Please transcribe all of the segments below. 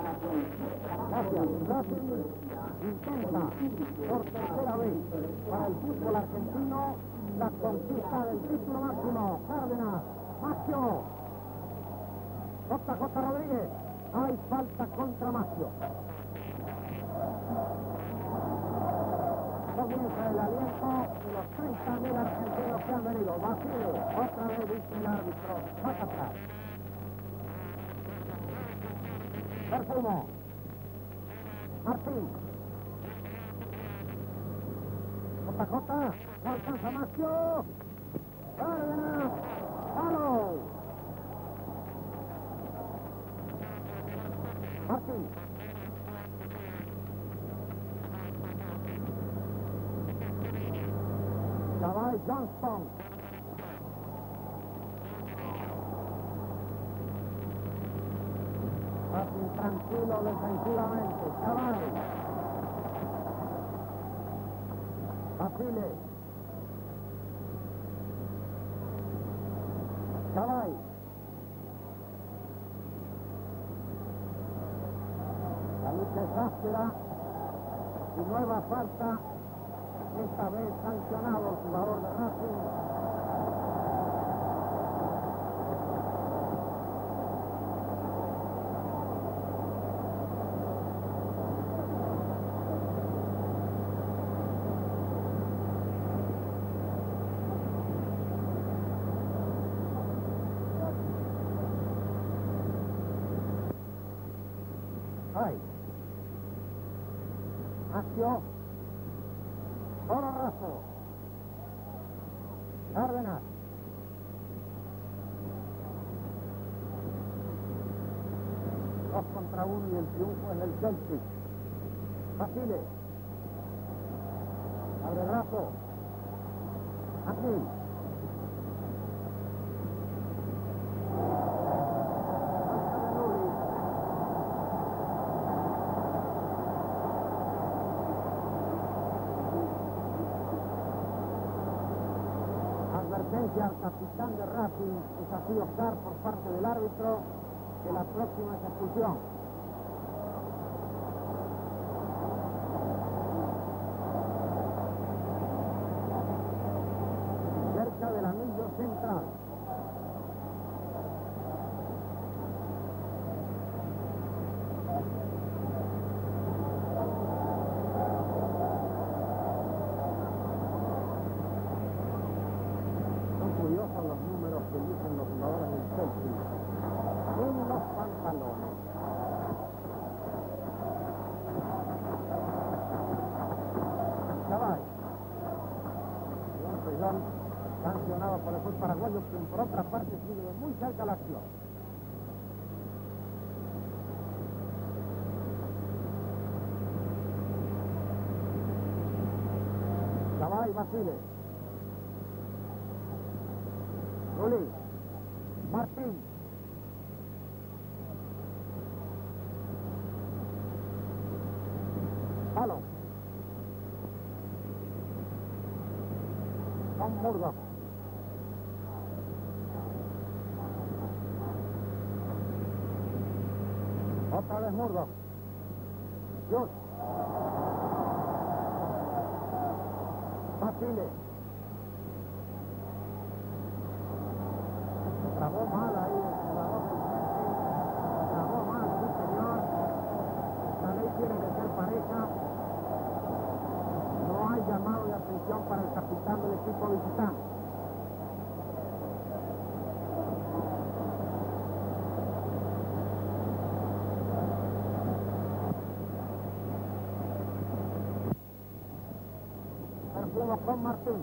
Gracias. Racing intenta por tercera vez para el fútbol argentino la conquista del título máximo. Cárdenas, Macho. JJ Rodríguez. Hay falta contra Macho. Comienza el aliento de los 30.000 argentinos que han venido. Basile, otra vez dice el árbitro. Saca atrás. Perfumo. Martín. JJ. No alcanza Macio. Cárdenas. Palo. Martín. Chavay Johnston. Así tranquilo defensivamente. Chavay. Basile. Chavay. La lucha es áspera y nueva falta esta vez sancionado el jugador de. Acción. Solo raso. Cárdenas. Dos contra uno y el triunfo en el Celtic. Basile. Advertencia al capitán de Racing, es así Oscar por parte del árbitro, que la próxima es expulsión. Cerca del anillo central. Son curiosos los números que dicen los jugadores del Chelsea. En Chavay. León Pellón, sancionado por el juez paraguayo, quien por otra parte sigue de muy cerca la acción. Chavay, Basile. Rulli. Martín. Palo. Otra vez Murdoch. Just. Basile. Trabó mal ahí el jugador del Celtic. Trabó mal, sí señor. La ley tiene que ser pareja. No hay llamado de atención para el capitán del equipo visitante. Perfumo con Martín.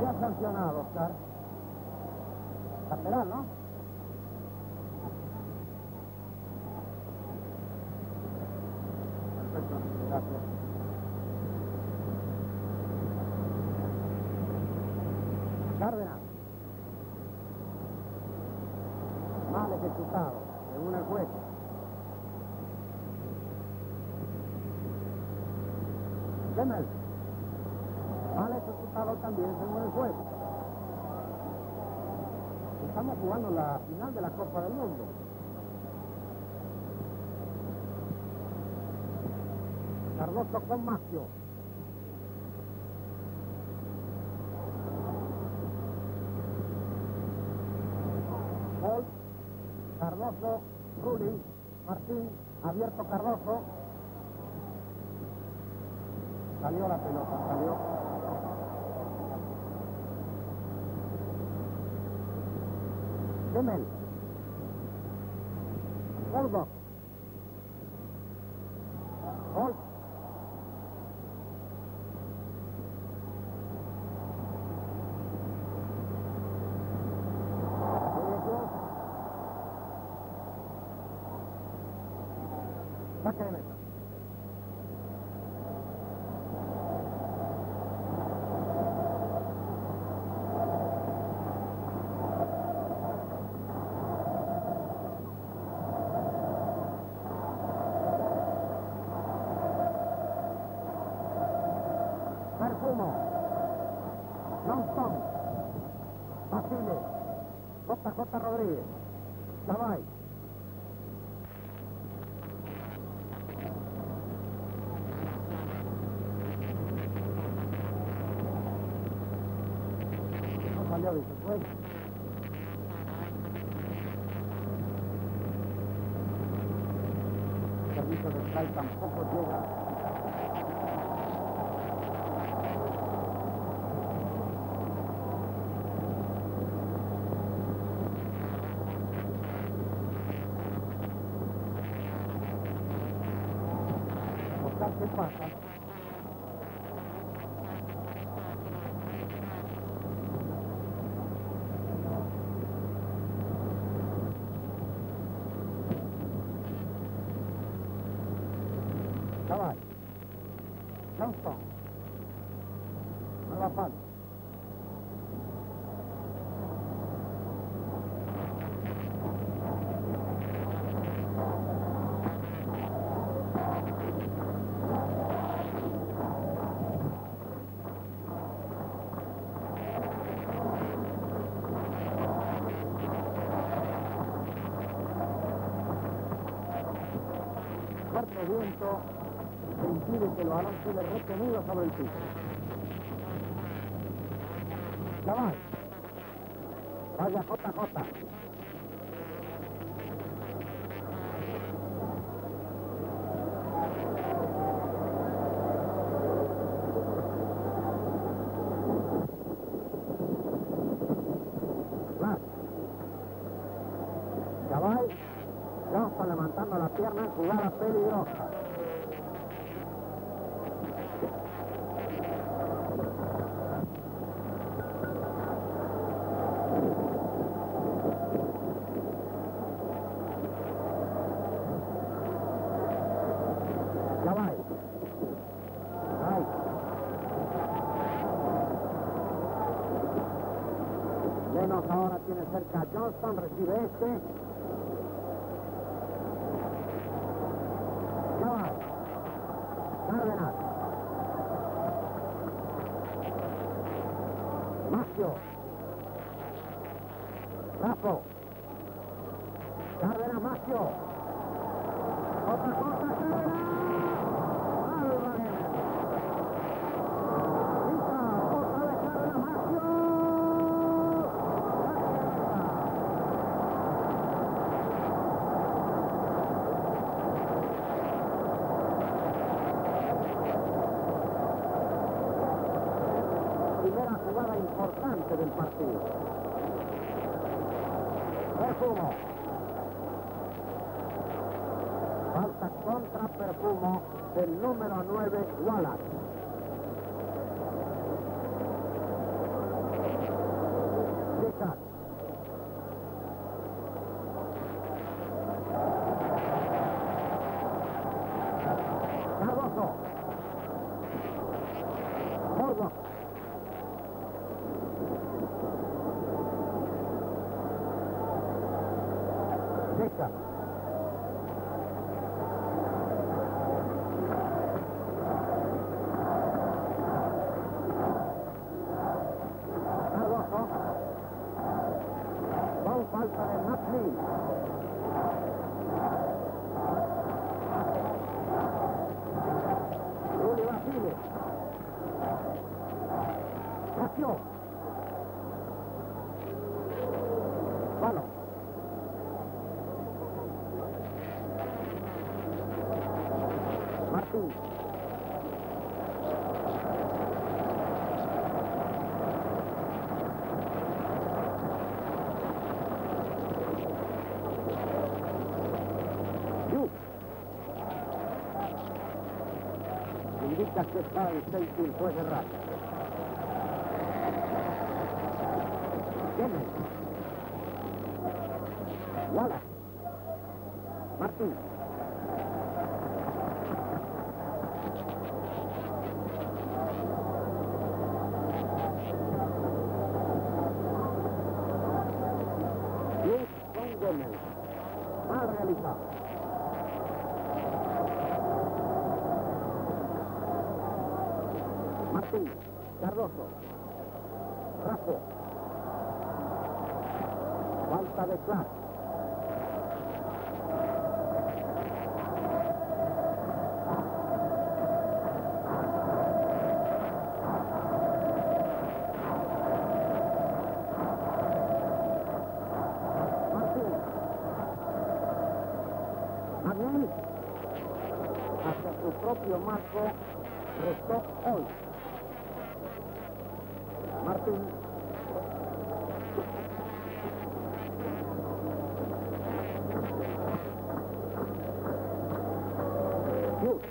Ya sancionado, Oscar. Lateral, ¿no? Perfecto, gracias. Cárdenas. Mal ejecutado, según el juez. Demel. Vale resultado también según el juez. Estamos jugando la final de la Copa del Mundo. Cardoso con Macio. Gol. Cardoso, Rulli, Martín, abierto Cardoso. Salió la pelota, salió. جمل غلبة غلط Bacana, Costa Rodríguez. Impide que el balón quede retenido sobre el piso. Cabal. Vaya JJ. Cabal. Johnston levantando la pierna, jugada peligrosa. Cabal. Ay. Menos ahora tiene cerca a Johnston, recibe este. Cárdenas. Cárdenas Macio. Otra cosa, Cárdenas. Álvarez. Hija, otra vez Cárdenas Macio. Primera jugada del partido. Perfumo. Falta contra Perfumo del número 9, Wallace. Indica que está el safety el juez de raza. Tiene. Wallace. Martín. Luis con Gómez. Mal realizado. Martín. Cardoso. Falta de Clark. Martín. Hasta su propio marco restó hoy. Martín. Hughes.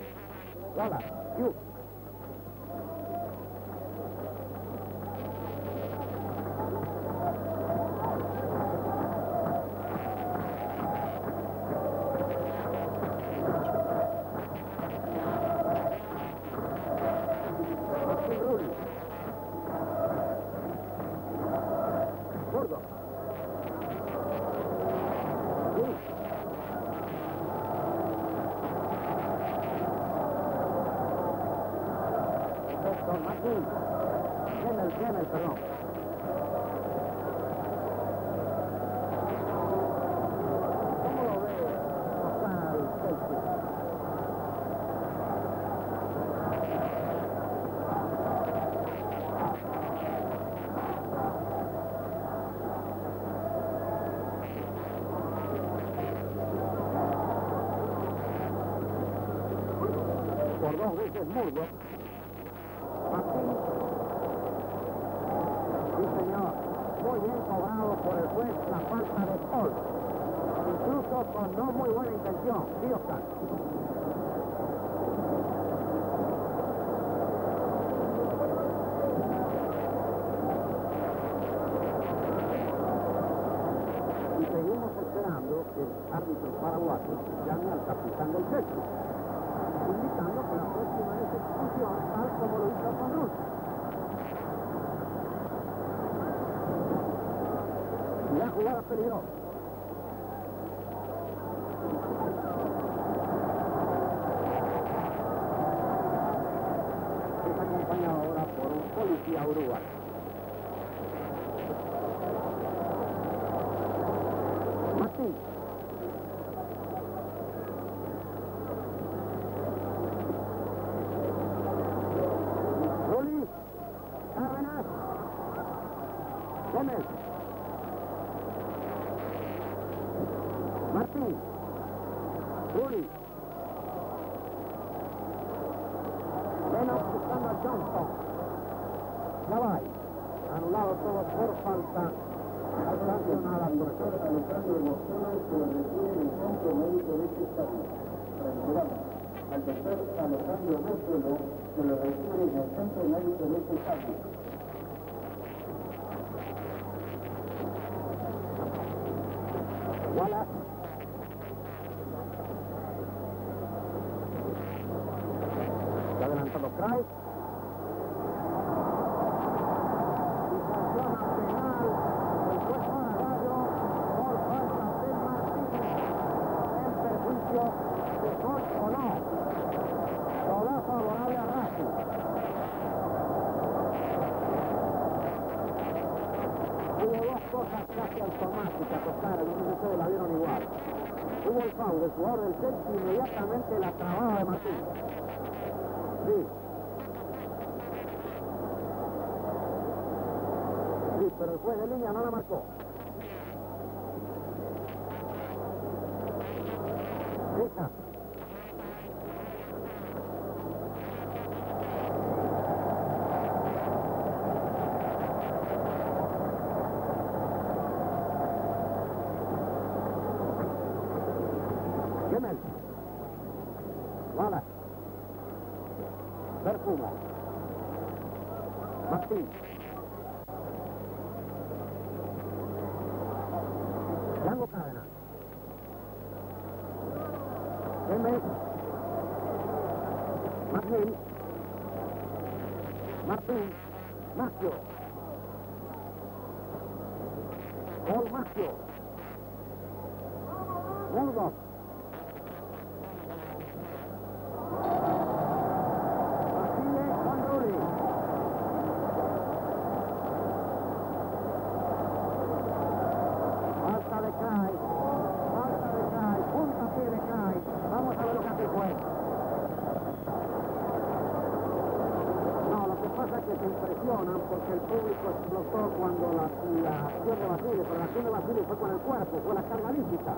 Wallace. Hughes. Murdo. Martín. Sí, señor. Muy bien cobrado por el juez la falta de Paul. Incluso con no muy buena intención. Sí, Oscar. Y seguimos esperando que el árbitro paraguayo llame al capitán del sexto indicando que la próxima es expulsión, tal como lo hizo con Ruth. Peligrosa. Es acompañado ahora por un policía uruguayo. Rulli. Cárdenas. Gómez. Martín. Rulli. Lennox buscando a Johnston. Ya va. Anulado todo por falta. Sancionada por el Alejandro González se recibe el centro médico de este estadio. Reiteramos, al doctor Alejandro González se le recibe en el centro médico de este estadio. Wallace. Adelantado Craig. del Chelsea inmediatamente la trabada de Martín. Sí. Sí, pero el juez de línea no la marcó. Martín. Django Cadena. Gemel. Martín. Martín. Macio. Paul Macio. Burgos. Basile Banduri. Falta de Cray. Falta de Cray. Punta pie de Cray. Vamos a ver lo que hace el juez. No, lo que pasa es que se impresionan porque el público explotó cuando la, acción de Basile, pero la acción de Basile fue con el cuerpo, fue la carga lícita.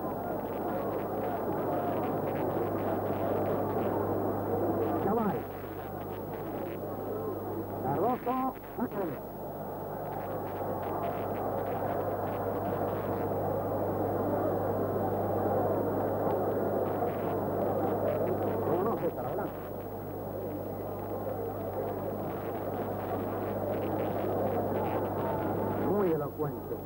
Chavay. Cardoso, Macre. ¿Cómo no, César? Adelante. Muy elocuente.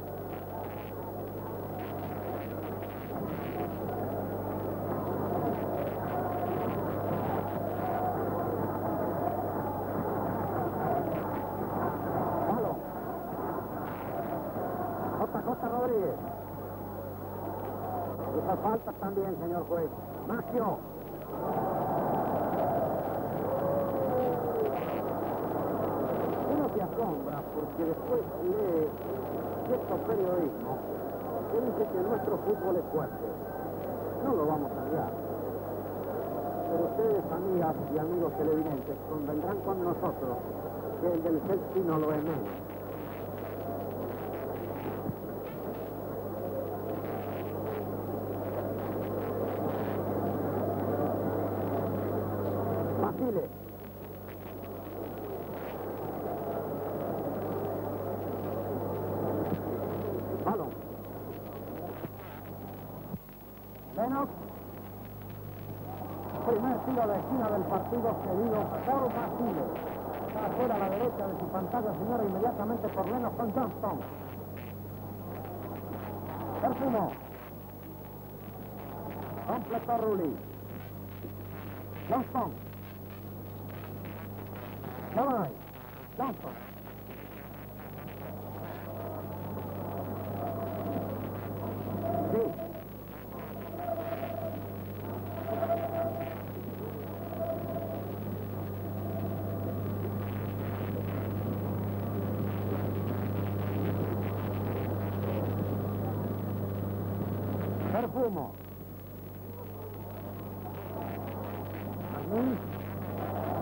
Palo. Costa Costa Rodríguez. Falta también, señor juez. Macio. Uno se asombra porque después lee cierto periodismo que dice que nuestro fútbol es fuerte. No lo vamos a negar. Pero ustedes, amigas y amigos televidentes, convendrán con nosotros que el del Chelsea no lo es menos. Basile. Balón. Menos. Primer tiro de esquina del partido cedido por Basile. Está afuera a la derecha de su pantalla, señora, inmediatamente por menos con Johnston. Perfumo. Completó Rulli. Johnston. Chavay. Johnston. Sí. Perfumo. Martín.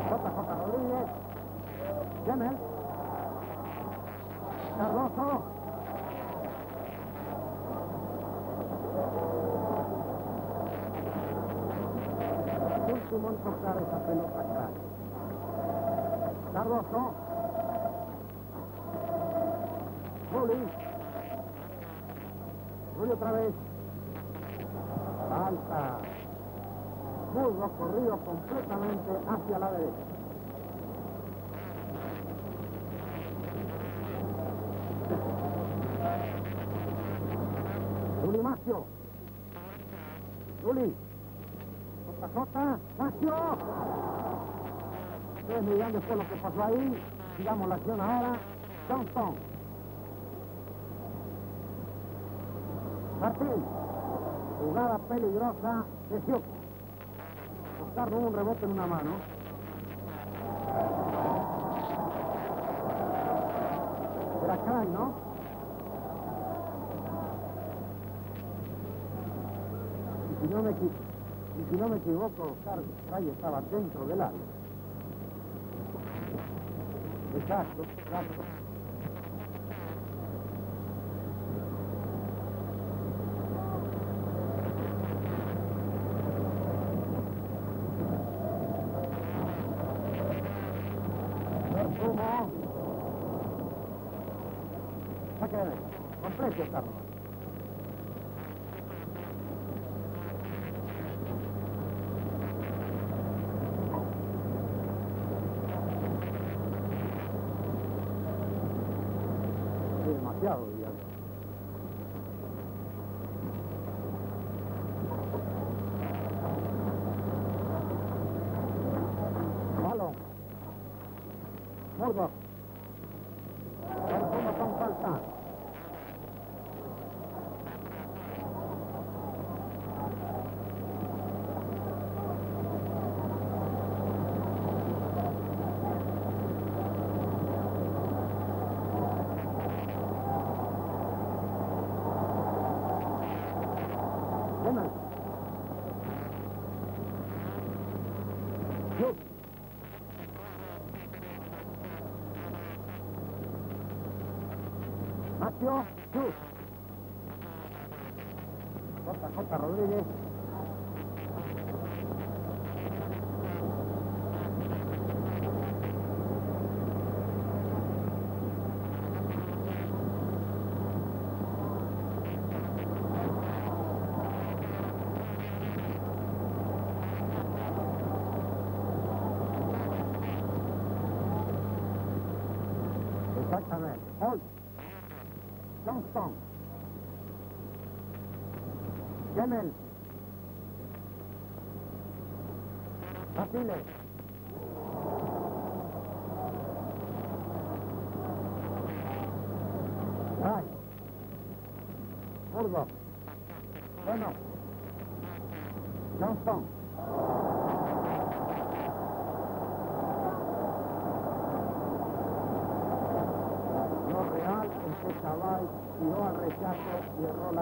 JJ Rodríguez. Gemel. Cardoso. Último en tocar esa pelota acá. Cardoso. Rulli. Rulli otra vez. Falta. Completamente hacia la derecha. Rulli Macio. Rulli. Jota, Jota. Macio. Ustedes mirando después lo que pasó ahí. Sigamos la acción ahora. Johnston. Martín. Jugada peligrosa de Siuk. Oscar un rebote en una mano. Era Cray, ¿no? Y si no me, y si no me equivoco, Oscar Cray estaba dentro del área. Exacto, exacto. Come on. Saca de ahí. Con precio, Carlos.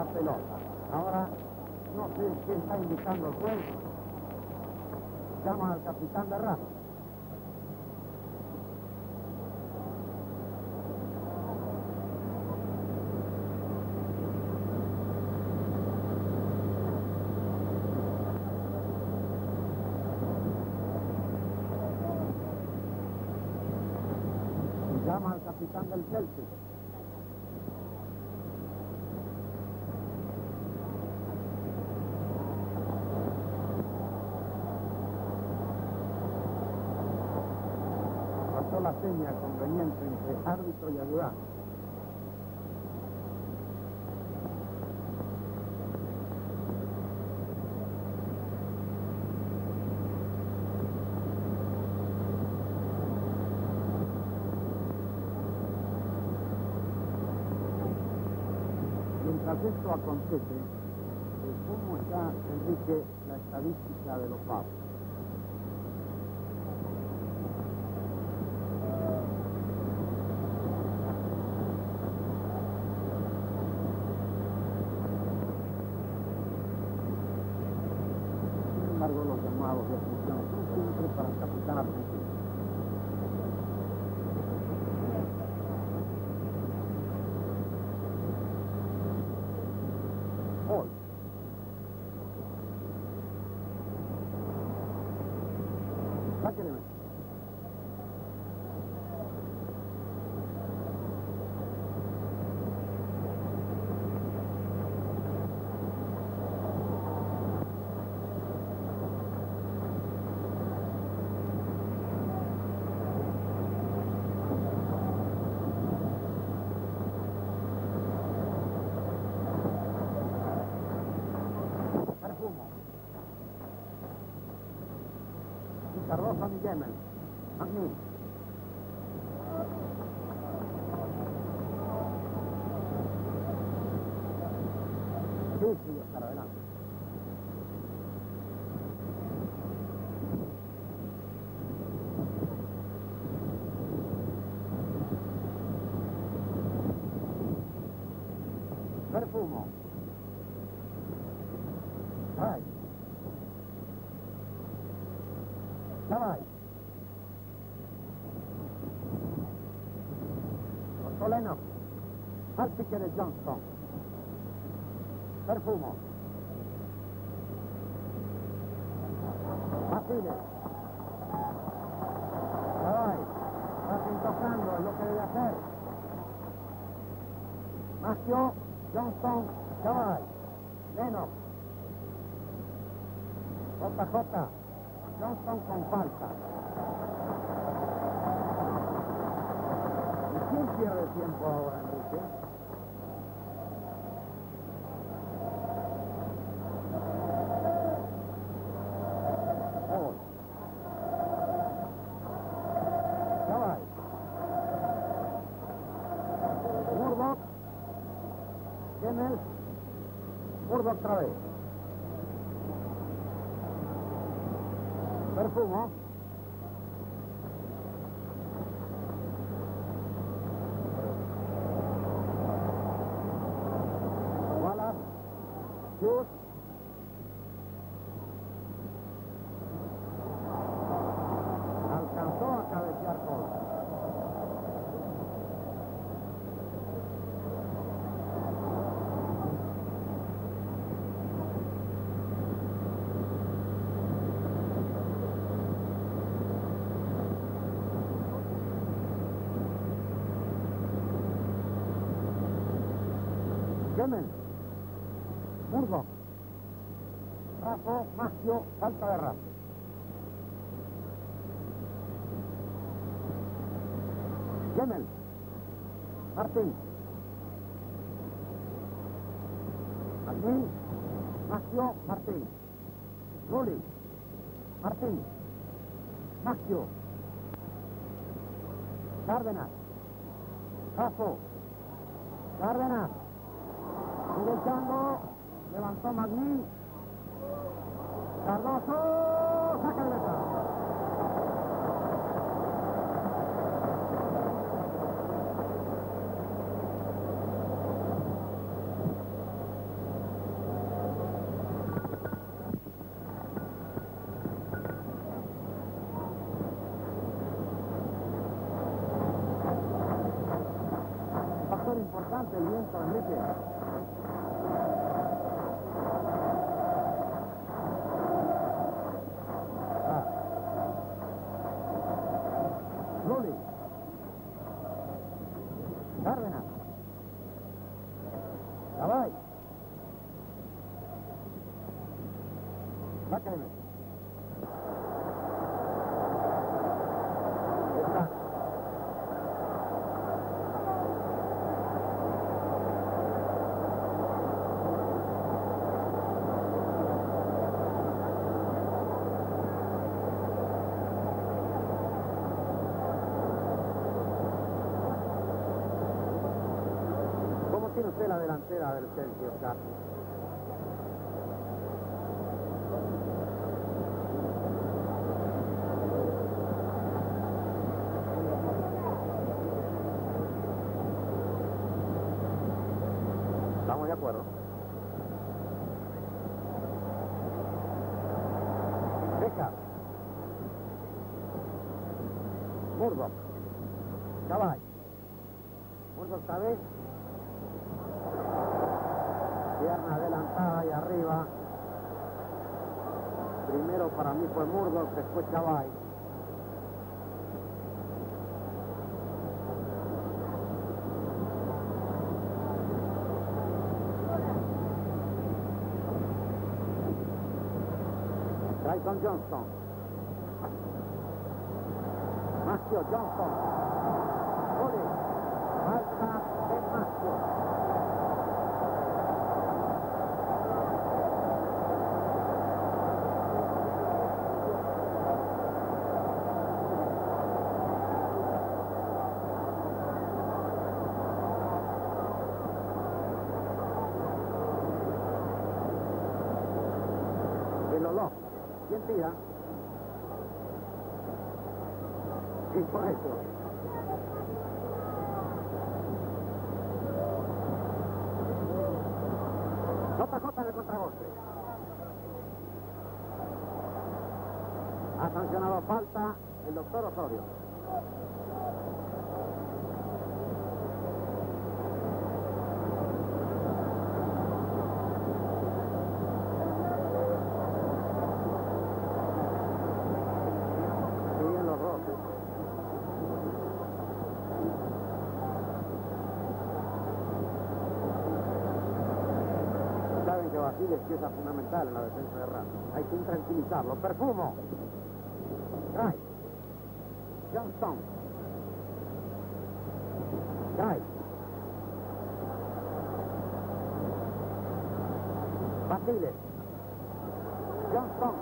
Pelota. Ahora, no sé qué está indicando el juez. Llama al capitán de. Y llama al capitán del Celtic. Pasó la entre árbitro y ayudante. Mientras esto acontece, ¿cómo está, Enrique, la estadística de los pagos? Embargo, los llamados de atención son siempre para el capitán argentino. Hoy. Sáquenme. Perfumo. Y Carroza Miguel. Magnífico. Sí, sí, Oscar, adelante. Perfumo. Vai. Ya vai. Soleno. Al bicchiere Johnston. Perfumo. Basile. Vai. Está tocando, es lo que debe hacer. Maggio, Johnson, Chavay, Lennox. JJ, Johnson con falta. ¿Y quién pierde tiempo ahora, Enrique? Hall. Chavay. Murdoch. Kennel. Murdoch otra vez. Perfumo. Wallace. Hughes. Alcanzó a cabecear Cole. Yemen. Murdoch. De Razo. Yemen. Martín. Martín. Maggio, Martín. Rulli. Martín. Maggio. Cárdenas. Razo. Cárdenas. Sigue echando. Levantó Magnín. Cardoso. Saca de meta. Factor importante el viento, Enrique. Ah. Rulli. Cárdenas. Cabay. Sáquenme. Está. ¿Cómo tiene usted la delantera del Celsius, Carlos? Estamos de acuerdo. Deja. Murdoch. Cabay. Murdoch esta vez. Pierna adelantada y arriba. Primero para mí fue Murdoch, después Chavay. Bryson Johnson. Maggio Johnson. Gole. Falta de Maggio. El Oló. Sí, por eso. JJ el contragolpe. Ha sancionado falta el doctor Osorio. Es fundamental en la defensa de Randall. Hay que intranquilizarlo. Perfumo. Cry. Johnston. Cry. Basile. Johnston.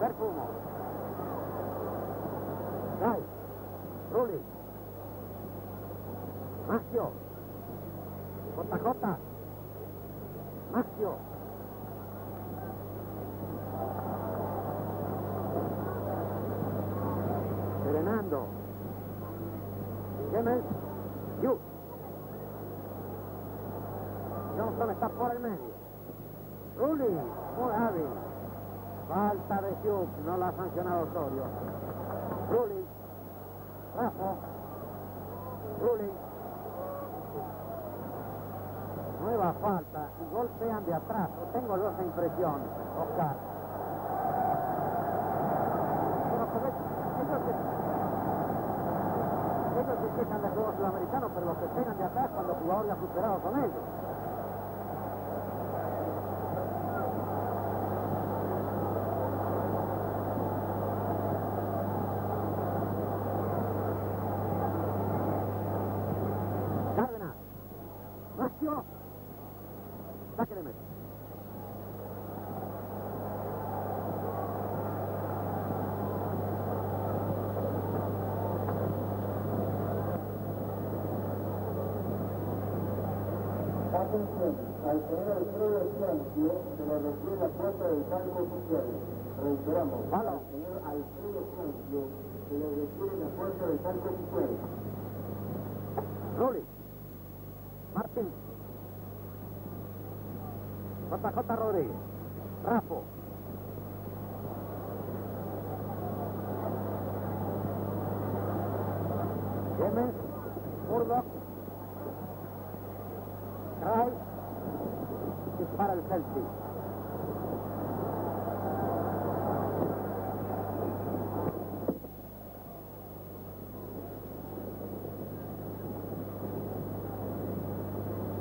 Perfumo. Cry. Rulli. Maschio. JJ. Maschio. Serenando. Gemel. Yu. Johnson está por el medio. Rulli. Muy hábil. No la ha sancionado Osorio. Rulli. Rafa. Rulli. Nueva falta y golpean de atrás. Tengo esa impresión, Oscar. Pues ellos ellos se quejan del juego pero los que pegan de atrás cuando el jugador ya superado con ellos. Cárdenas. Maschio. Saque de meta. Atención, al señor Alfredo Ciancio se le requiere la puerta del palco oficial. Reiteramos, al señor Alfredo Ciancio se le requiere la puerta del palco oficial. Rulli. Martín. JJ Rodríguez. Rafo. Gemes. Murdoch. Cray. Dispara el Celtic.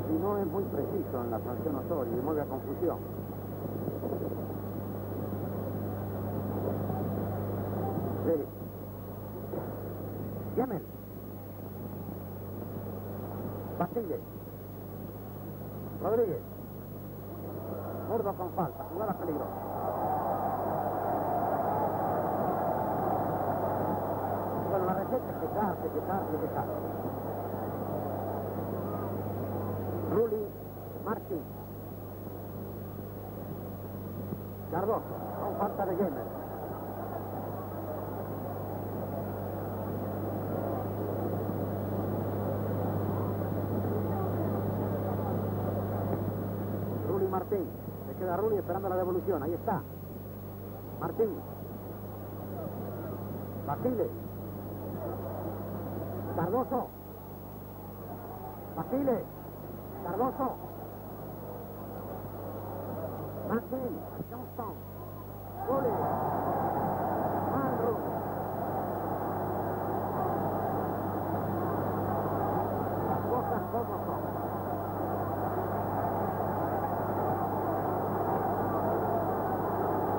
y no es muy en la sanción Osorio y mueve a confusión. Sí. Llamen. Basile. Rodríguez. Murdo con falta. Jugada peligrosa. Bueno, la receta es quejarse, quejarse, quejarse. Rulli, Martín. Cardoso, con falta de Gamer. Rulli Martín. Se queda Rulli esperando la devolución. Ahí está. Martín. Basile. Cardoso. Basile. Cardoso. Martín. Johnston. Rulli. Mal Rulli. Las cosas como son.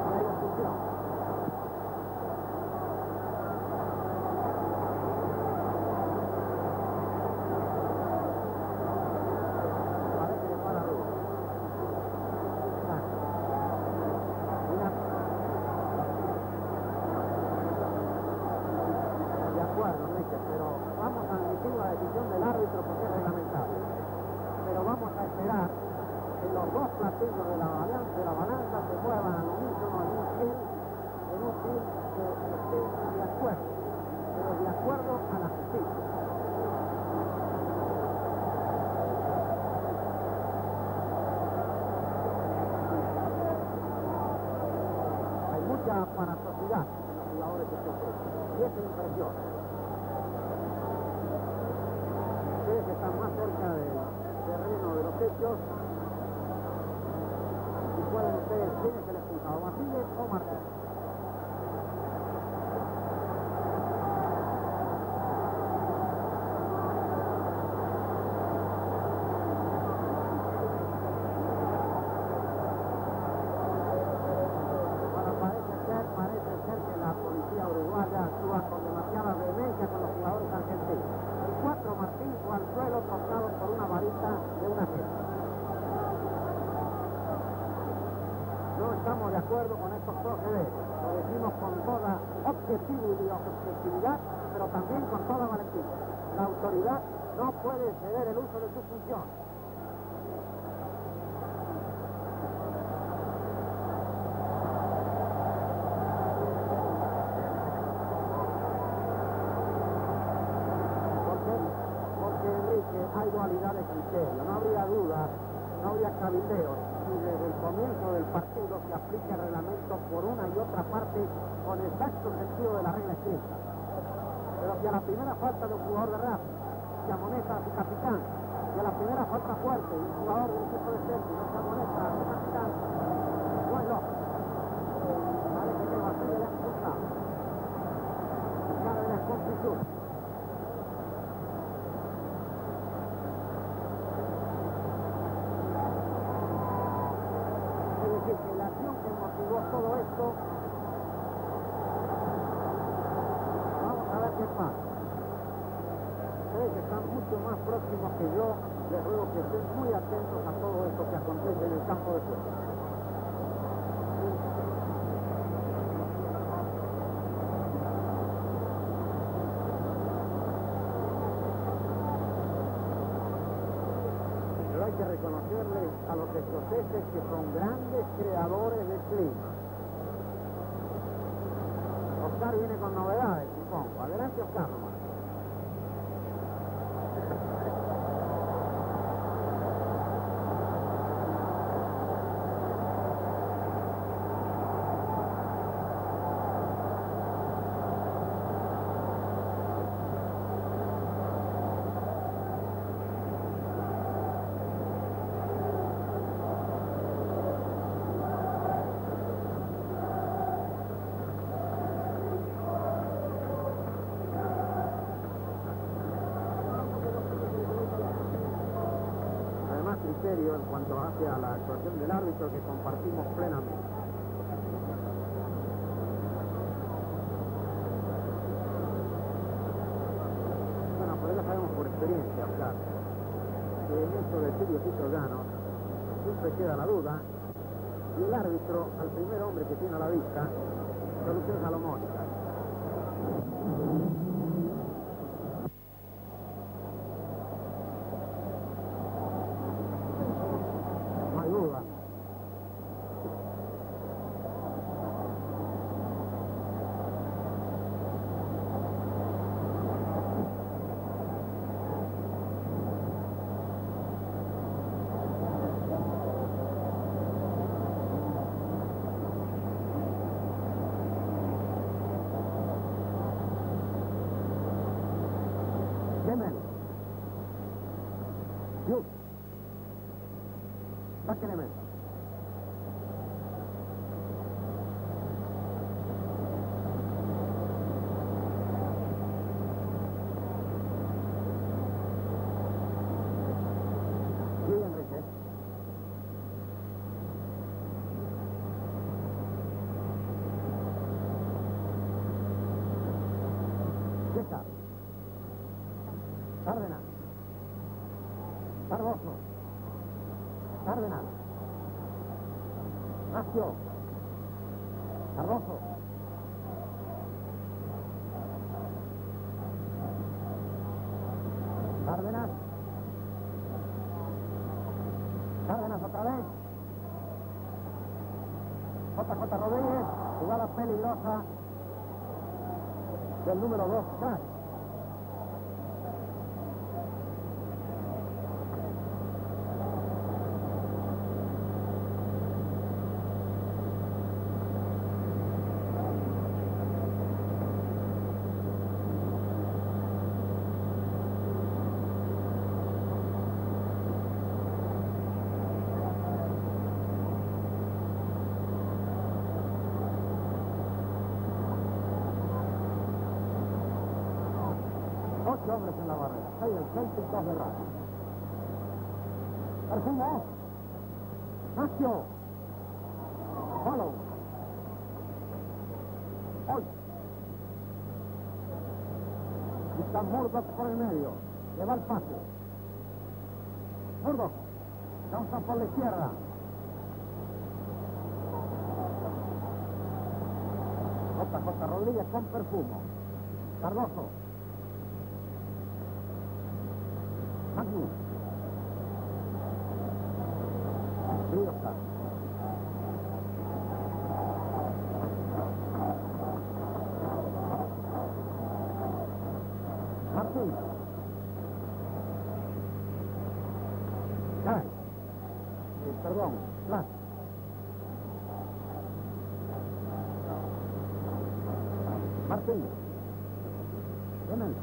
No hay obstrucción. Parece que para Rulli. Ah. Mira. De acuerdo, Michel, pero vamos a admitir la decisión del árbitro porque es reglamentable. Pero vamos a esperar que los de la balanza, de la balanza se muevan al unísono en un en un fil que esté de acuerdo, pero de acuerdo a la justicia. Hay mucha aparatosidad en los jugadores que se ofrecen. Y esa impresiona. Ustedes están más cerca del terreno de los hechos. Y pueden ustedes, ¿quién es el expulsado? ¿Basile o Martín? suelo tocado por una varita de una piedra. No estamos de acuerdo con estos procederes. Lo decimos con toda objetividad, pero también con toda valentía. La autoridad no puede ceder el uso de su función. hay dualidad de criterio. No habría duda, no habría cabildeo si desde el comienzo del partido se aplica el reglamento por una y otra parte con exacto sentido de la regla escrita. Pero si a la primera falta de un jugador de rap se amonesta a su capitán, y a la primera falta fuerte un jugador del equipo de centro no se amonesta a su capitán, es lógico. Vale que tenga así de la expulsado. Cada de la todo esto. Vamos a ver qué pasa. Ustedes están mucho más próximos que yo, les ruego que estén muy atentos a todo esto que acontece en el campo de juego. Pero hay que reconocerles a los escoceses que son grandes creadores de clima. Oscar viene con novedades, supongo. Adelante, Oscar, nomás. en a la actuación del árbitro que compartimos plenamente. Bueno, pero ya sabemos por experiencia, claro, que en esto de troyanos siempre queda la duda y el árbitro, al primer hombre que tiene a la vista, solución salomónica. Peligrosa del número 2, hombres en la barrera. Hay el Celtic, dos de rato. Perfumo. Macio. Follow. Hoy. Está Murdoch por el medio. Le va el pase. Zurdo. Johnson por la izquierda. JJ Rodríguez con perfumo. Cardoso. Magni. Briosa. Martín. Caray. Eh, perdón, Blas. Martín. Vienen.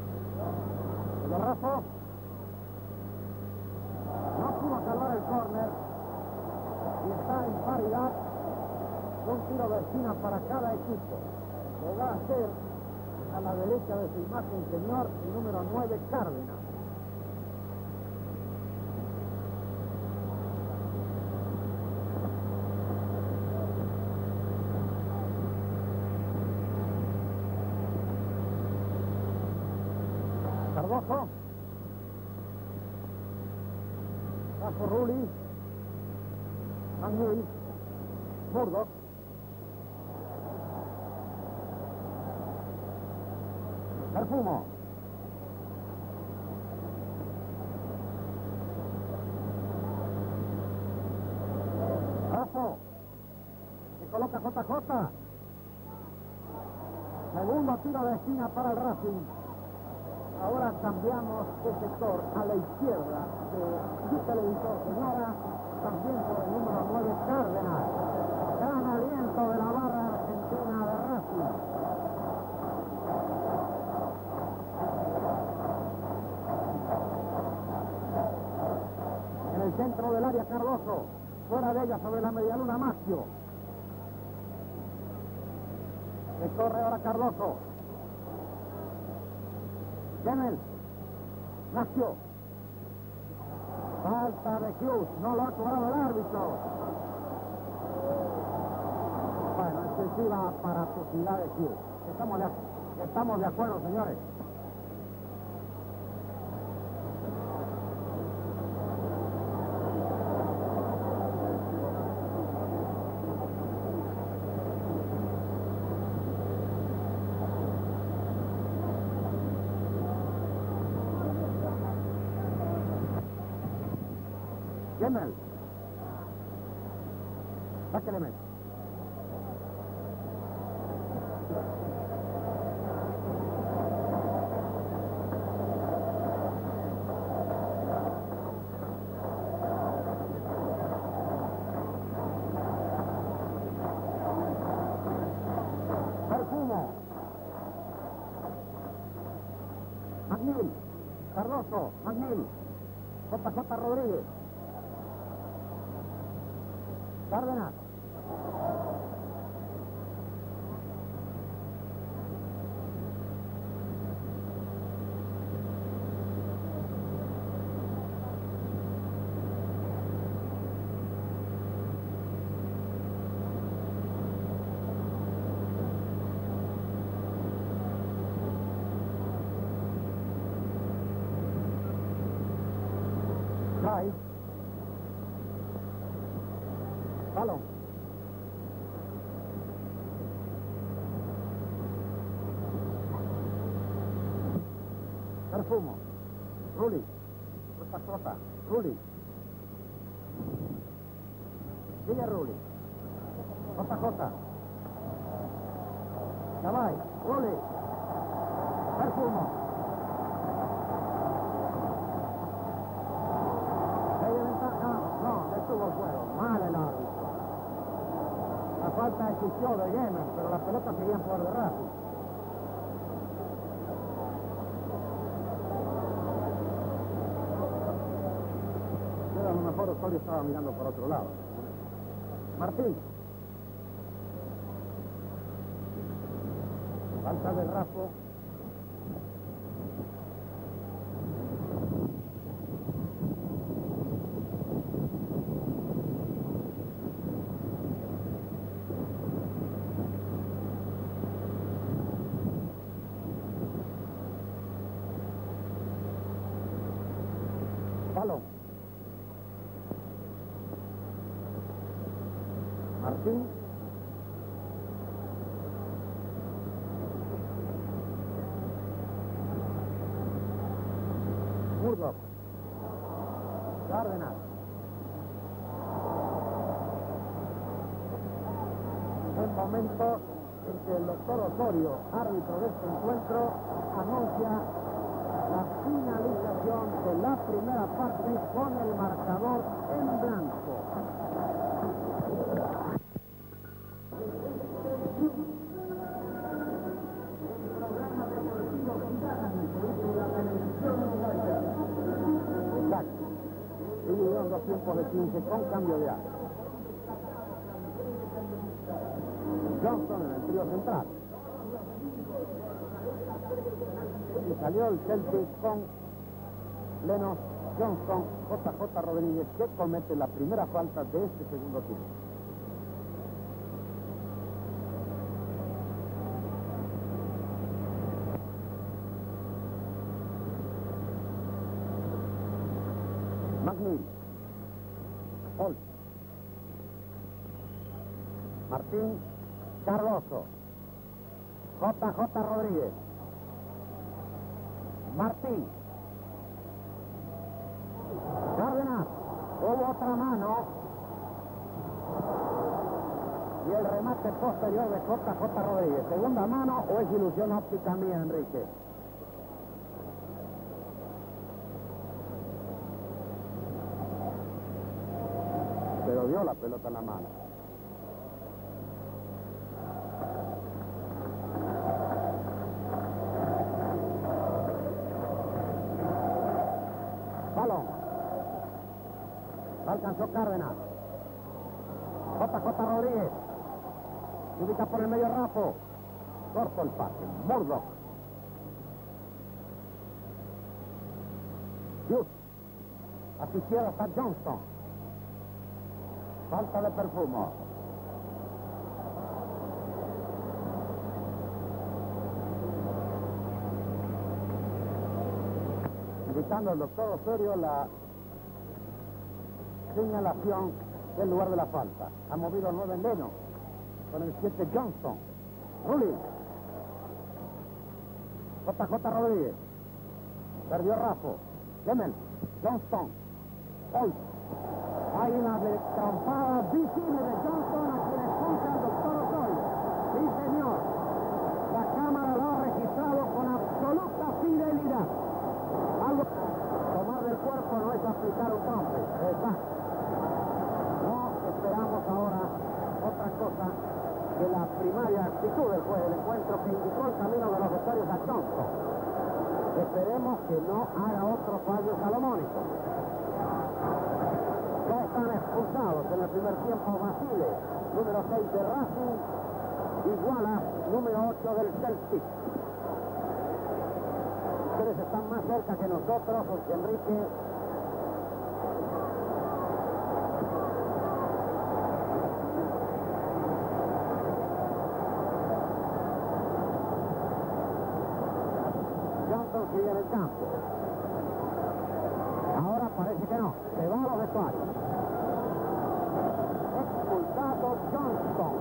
El abrazo. No pudo salvar el córner. Y está en paridad. Un tiro de esquina para cada equipo. Lo va a hacer a la derecha de su imagen, señor, el número 9, Cárdenas. Cardoso. Paso Rulli. Manuel. Murdoch. Perfumo. Razo. Se coloca JJ. Segundo tiro de esquina para el Racing. Ahora cambiamos de sector a la izquierda de su televisor, señora, también por el número 9, Cárdenas. Gran aliento de la barra argentina de Racing. En el centro del área Cardoso, fuera de ella sobre la medialuna Macio. Se corre ahora Cardoso. Kennel. Nació. Falta de Hughes. No lo ha cobrado el árbitro. Bueno, excesiva aparatosidad de Hughes. Estamos de, estamos de acuerdo, señores. Kennel. Sáquele, men. Perfumo. Magnil. Cardoso. Magnil. JJ Rodríguez. Cárdenas. Trae. Balón. Perfumo. Rulli. Esta cosa. Rulli. Sigue Rulli. JJ. Cavay. Rulli. Perfumo. ¿Hay ventaja? No, detuvo el juego. Mal el árbitro. La falta existió de Yemen, pero la pelota seguía por de Racing. Pero a lo mejor Estaba mirando por otro lado. Martín. Falta de Rafa. Balón. Martín. Murdoch. Cárdenas. El momento doctor Osorio, árbitro de este encuentro, anuncia la finalización de la primera parte con el marcador en blanco. Exacto. Dividieron dos tiempos de 15 con cambio de arco. Johnson en el trío central. Y salió el Celtic con Lenos, Johnson, JJ Rodríguez, que comete la primera falta de este segundo tiempo. McNeil. Holt. Martín Cardoso. JJ Rodríguez. Martín. Cárdenas. Hubo otra mano. Y el remate posterior de JJ Rodríguez. ¿Segunda mano o es ilusión óptica mía, Enrique? Pero dio la pelota en la mano. Balón. Alcanzó Cárdenas. JJ Rodríguez. Se ubica por el medio Rapo. Corto el pase. Murdoch. Hughes. A su izquierda está Johnston. Falta de perfumo. Indicando al doctor Osorio la señalación del lugar de la falta. Ha movido nueve Leno con el 7 Johnson. Rulli. JJ Rodríguez. Perdió Rafo. Gemel. Johnston. Hoy. Hay una trampada visible de Johnson a quien escucha el doctor Osorio. Sí, señor. La cámara lo ha registrado con absoluta fidelidad. Algo tomar del cuerpo no es aplicar un trompe. Exacto. Esperamos ahora otra cosa que la primaria actitud del juez del encuentro que indicó el camino de los vestuarios a Johnson. Esperemos que no haga otro fallo salomónico. Ya están expulsados en el primer tiempo Basile, número 6 de Racing, Iguala, número 8 del Celtic. Ustedes están más cerca que nosotros, José Enrique. Johnson sigue en el Ahora parece que no. Se va a los vestuarios. Expulsado Johnston.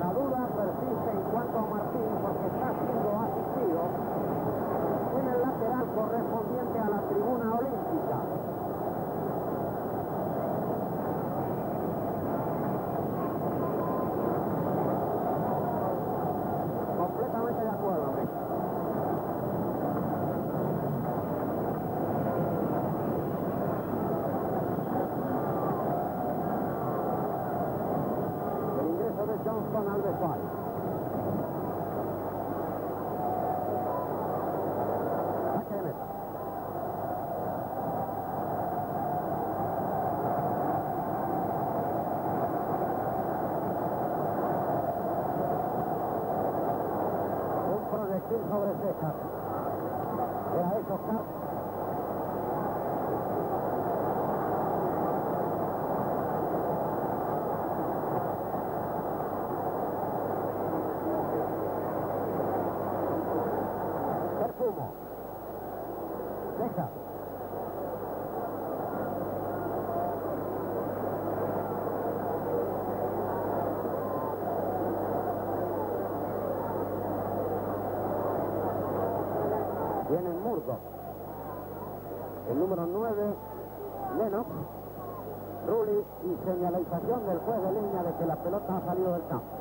La duda persiste en cuanto a Martín porque está siendo asistido en el lateral correspondiente a la tribuna olímpica. Completamente de acuerdo, Enrique. El ingreso de Johnston al vestuario. Saque de meta. Un proyectil sobre cejas. Era eso, Car- Perfumo. Deja. Viene Murdo. El número 9, Lennox. Rulli y señalización del juez de línea de que la pelota ha salido del campo.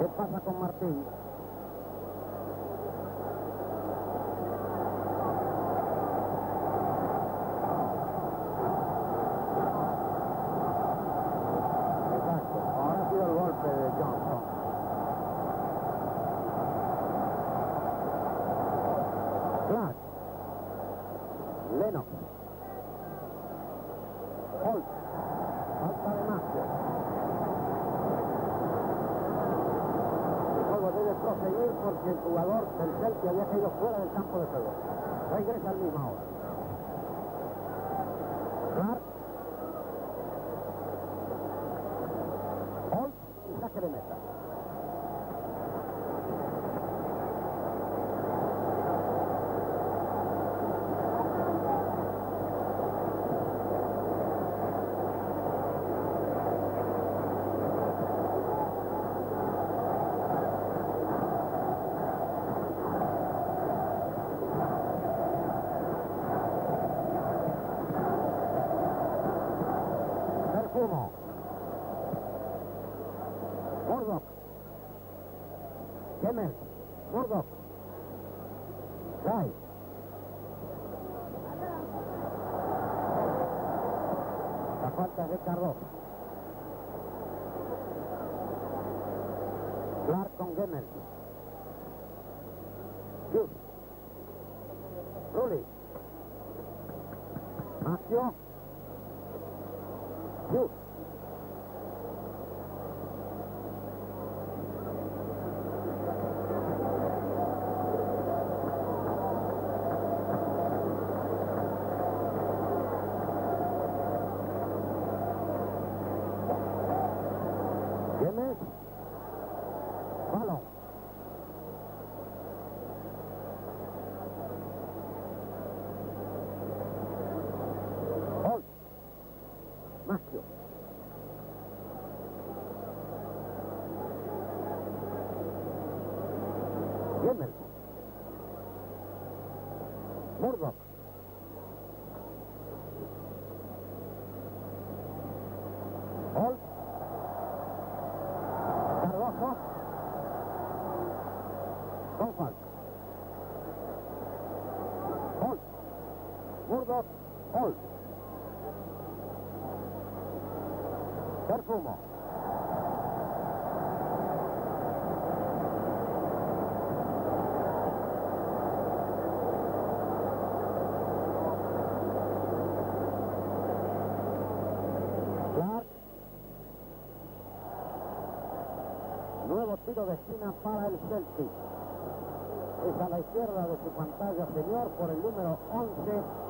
¿Qué pasa con Martín? Exacto. Ahora ha sido el golpe de Johnson. Clark. Lennox. Holt. Falta de Macio. El juego debe proseguir porque el jugador Celtic había caído fuera del campo de juego. Regresa al mismo ahora. Clark. Holt y saque de meta. 10 minutes. Shoot. Cooley. Marcio. Murdoch. Holt. Perfumo. Nuevo tiro de esquina para el Celtic. Es a la izquierda de su pantalla, señor, por el número 11,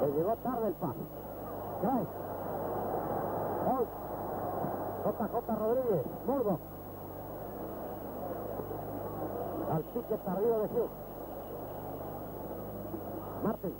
Le llegó tarde el pase. Craig. JJ Rodríguez. Murdo. Al pique tardío de Hughes. Martín.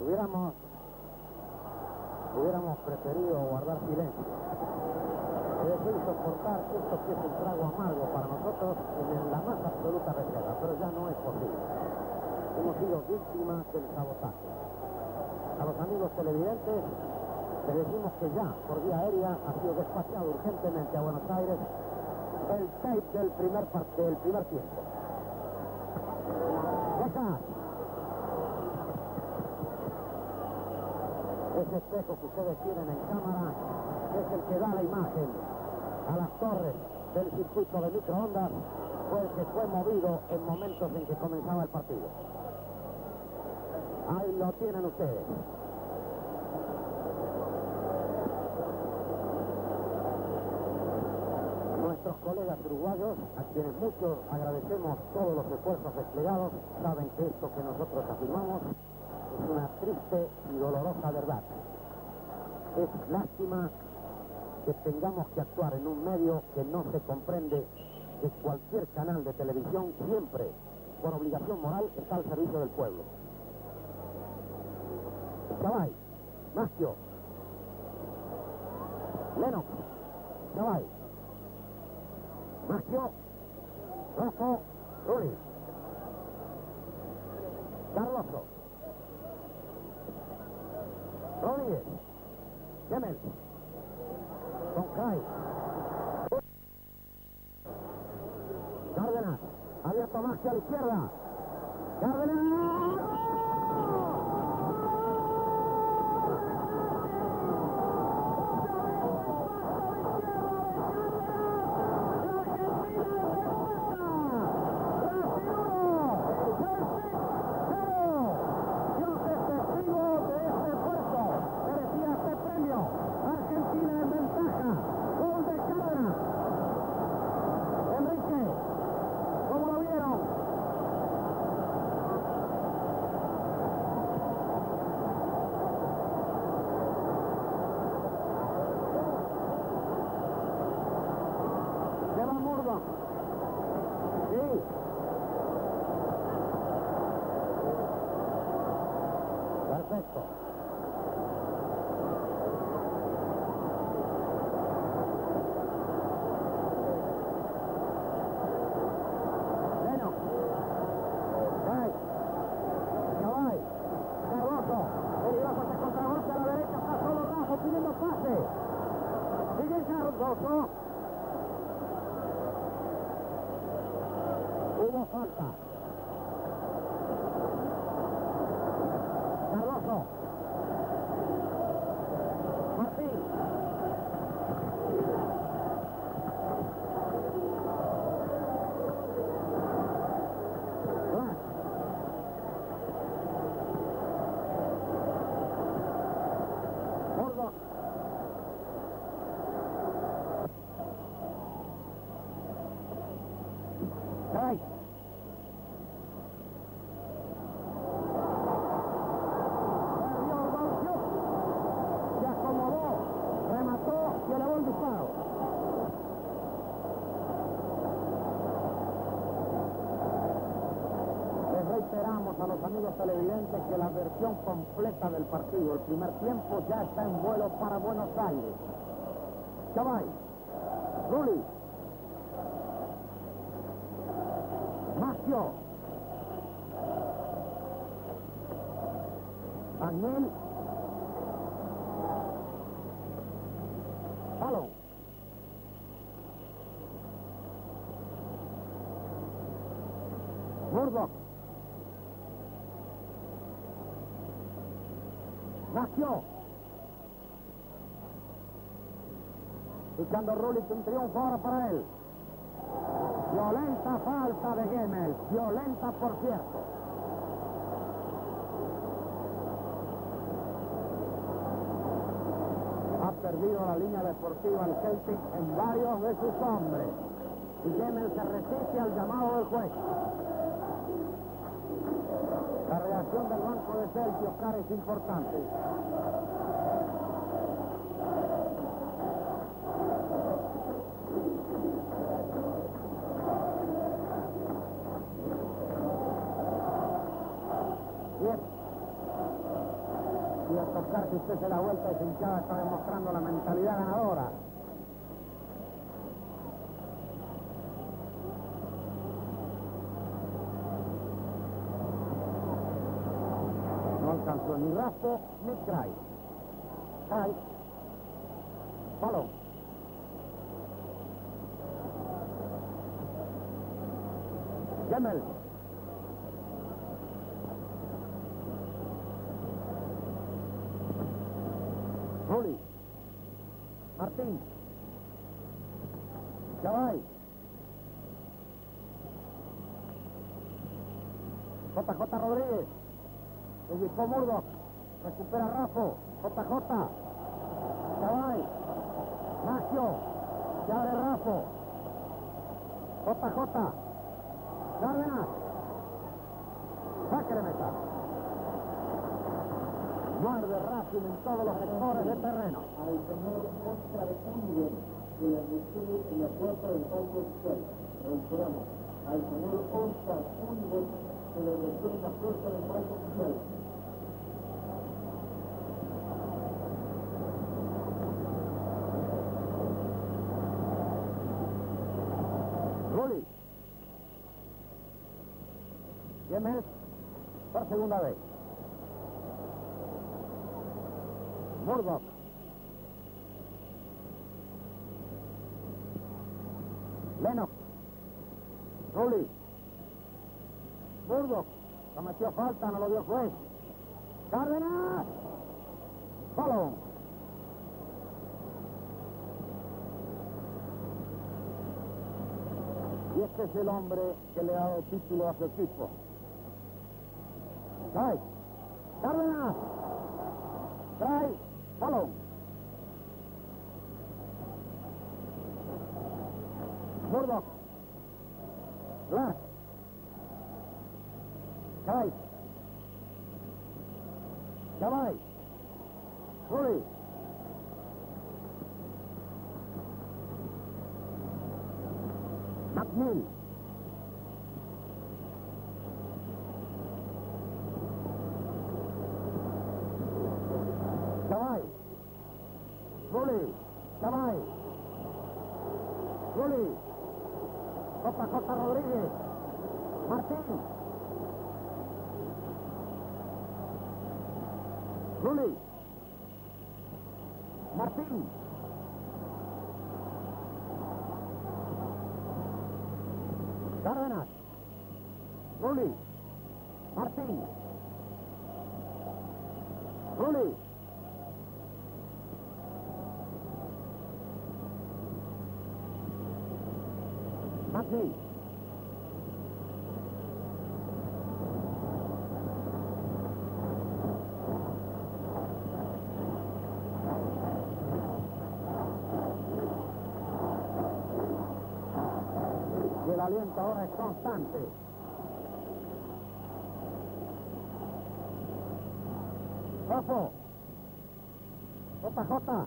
Hubiéramos, hubiéramos preferido guardar silencio. Es decir, soportar esto que es un trago amargo para nosotros en la absoluta reserva, pero ya no es posible. Hemos sido víctimas del sabotaje. A los amigos televidentes les decimos que ya, por vía aérea, ha sido despachado urgentemente a Buenos Aires el tape del primer, par- del primer tiempo. Deja. Ese espejo que ustedes tienen en cámara es el que da la imagen a las torres del circuito de microondas, fue que fue movido en momentos en que comenzaba el partido. Ahí lo tienen ustedes. Nuestros colegas uruguayos, a quienes muchos agradecemos todos los esfuerzos desplegados, saben que esto que nosotros afirmamos es una triste y dolorosa verdad. Es lástima que tengamos que actuar en un medio que no se comprende que cualquier canal de televisión siempre, por obligación moral, está al servicio del pueblo. Cabay, Maschio, Lennox, Cabay, Maschio, Rojo, Rulli, Carloso, Rodríguez, Gemel, Concay, Cárdenas, abierto Maschio a la izquierda, Cárdenas. Los televidentes que la versión completa del partido, el primer tiempo, ya está en vuelo para Buenos Aires. Chavay, Macio, Manuel, Balón. Murdoch. Nació. Luchando Rulli, un triunfo ahora para él. Violenta falta de Gemel. Violenta, por cierto. Ha perdido la línea deportiva el Celtic en varios de sus hombres. Y Gemel se resiste al llamado del juez. La reacción del banco de Celtic, Oscar, es importante. Bien. Y al tocar que usted se da vuelta y se hinchada está demostrando la mentalidad ganadora. No alcanzó ni Rasto ni Cray. Cray. Balón. Gemel. Rulli. Martín. Chavay. Rodríguez. Pellizcó Murdoch. Recupera Rafa. JJ. Chavay. Maggio. Ya de Rafa. JJ. Cárdenas. Saque de meta. Muerde Racing en todos los sectores del terreno. al señor Oscar Íñiguez que le recibe en la puerta del palco oficial. Reiteramos, al señor Oscar Íñiguez que le recibe en la puerta del palco oficial. Rulli. Jiménez por segunda vez. Murdoch. Lennox. Rulli. Murdoch. Falta, no lo dio juez. Cárdenas. Colón. Y este es el hombre que le ha dado título a su equipo. Trae. Cárdenas. Trae. Balón. Murdoch. Glass. Trae. Chavay. Rulli. McNeil. Chavay. Rulli. Chavay. Rulli. JJ Rodríguez. Martín. Rulli. Martín. Cárdenas. Rulli. Martín. Rulli. Martín. El aliento ahora es constante. Rafa. JJ.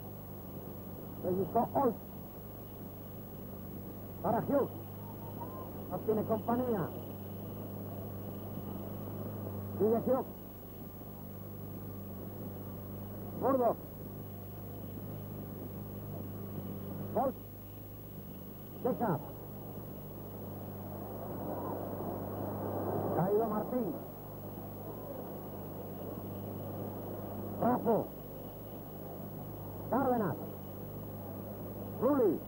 Pellizcó Holt. Para Hughes. No tiene compañía. Sigue Hughes. Murdoch. Holt. Deja. Caído Martín. Rafa. Cárdenas. Rulli.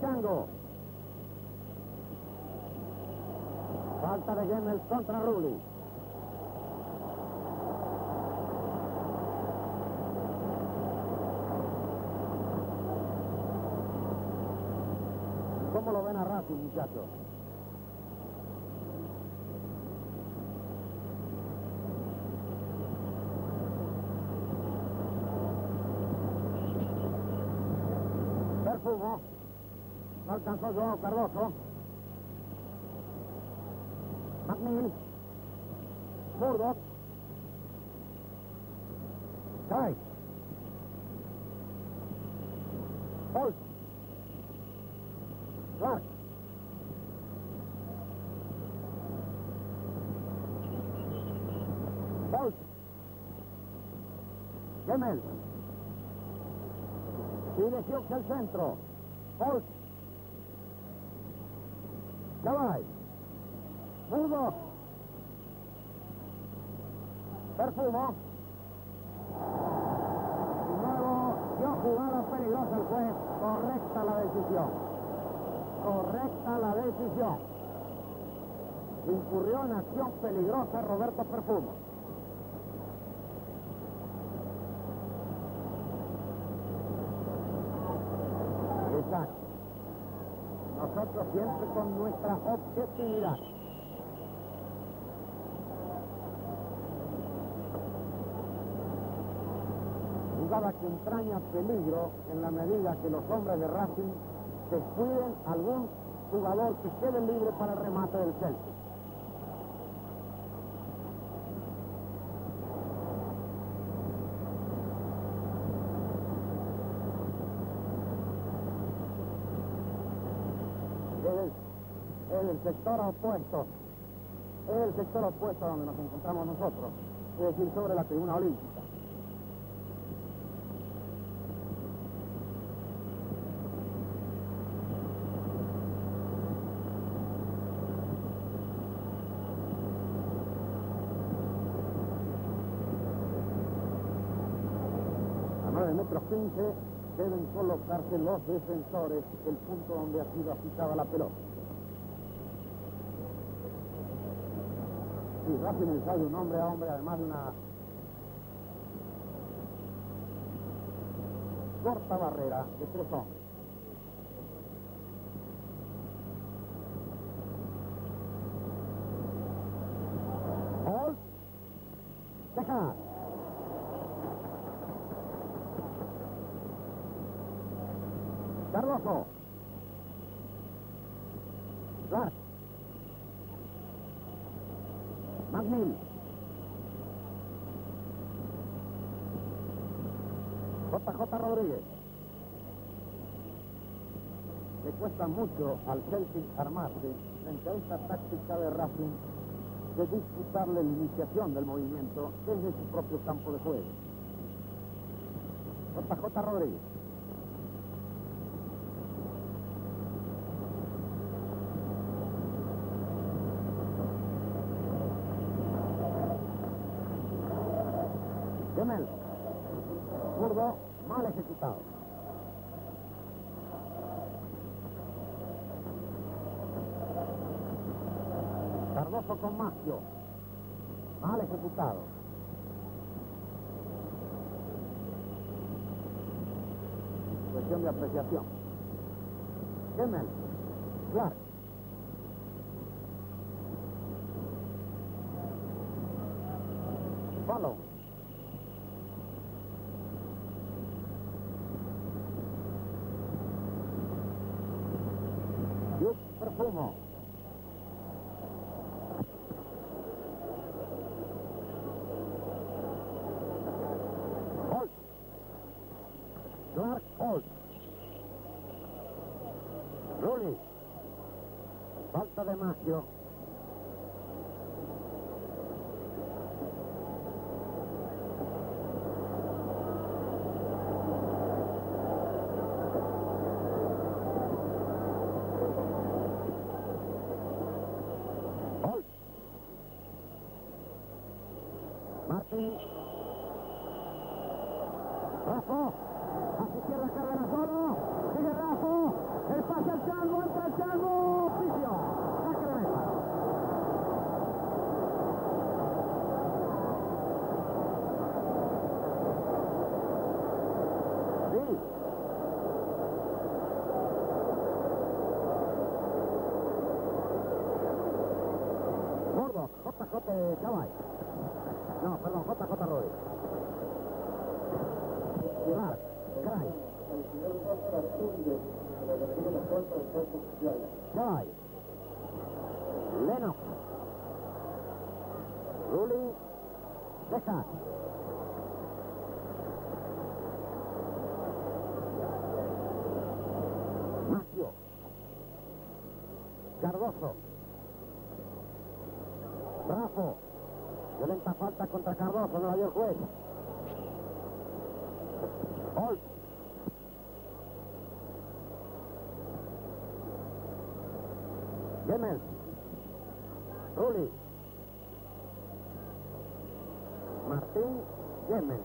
Chango. Falta de Gemel contra Rulli. ¿Cómo lo ven a Racing, muchachos? Perfumo. Alcanzó Joao Cardoso. McNeil. Murdoch. Kai. Holt. Clark. Gemel. Sigue Hughes al centro. Incurrió en acción peligrosa Roberto Perfumo. Exacto. Nosotros siempre con nuestra objetividad. jugada que entraña peligro en la medida que los hombres de Racing descuiden algún jugador que quede libre para el remate del Chelsea. Sector opuesto, es el sector opuesto donde nos encontramos nosotros, es decir, sobre la tribuna olímpica. A 9 metros 15 deben colocarse los defensores del punto donde ha sido aplicada la pelota. Sí, Racing ensayo un hombre a hombre, además de una corta barrera de tres hombres. Gol. Deja. Cardoso. Clark. McNeil. JJ Le cuesta mucho al Celtic armarse frente a esta táctica de Racing de disputarle la iniciación del movimiento desde su propio campo de juego. JJ Rodríguez. Gemel. Zurdo, mal ejecutado. Cardoso con Macio. Mal ejecutado. Cuestión de apreciación. Gemel. Clark. Follow. Duke Perfumo. Holt. Clark Holt. Rulli. Falta de. Holt. Martín. Rafa. Hacia izquierda carrera solo. Sigue Rafa. El pase al Chango. Entra el Chango. Oficio. Saque de meta. Sí. Gordo, Cabay. No, perdón, JJ Rodríguez. Pilar, Cray, El señor Oscar Túndez, que le recibe la cuenta del cuerpo oficial. Cabay. Lennox. Rulli, Deja. Macio. Cardoso. Bravo. Violenta falta contra Cardoso, no la dio el juez. Holt. Gemel. Rulli. Martín Gemel.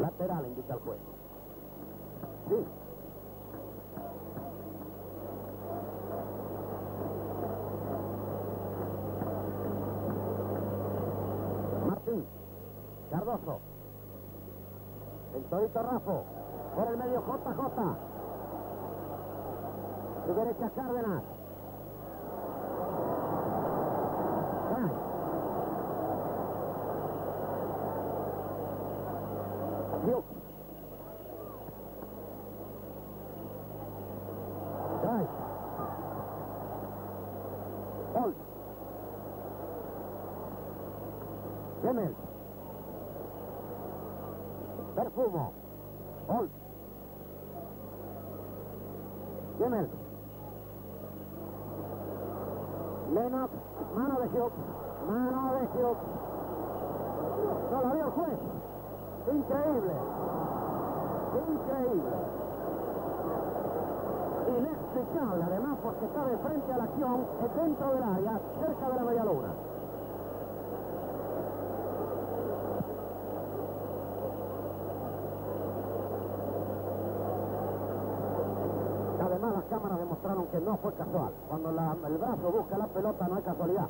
Lateral indica el juez. Martín. Cardoso. El Torito Rafo. Por el medio JJ. Su derecha Cárdenas. Caray. Duke. Caray. Holt. Gemmel. Perfumo. Holt. Gemmel. Lennox. Mano de Hugh. Mano de Hugh. No la vio el juez. Increíble. Increíble. Inexplicable, además, porque está de frente a la acción, dentro del área, cerca de la media luna. Además, las cámaras demostraron que no fue casual. Cuando la- el brazo busca la pelota, no hay casualidad.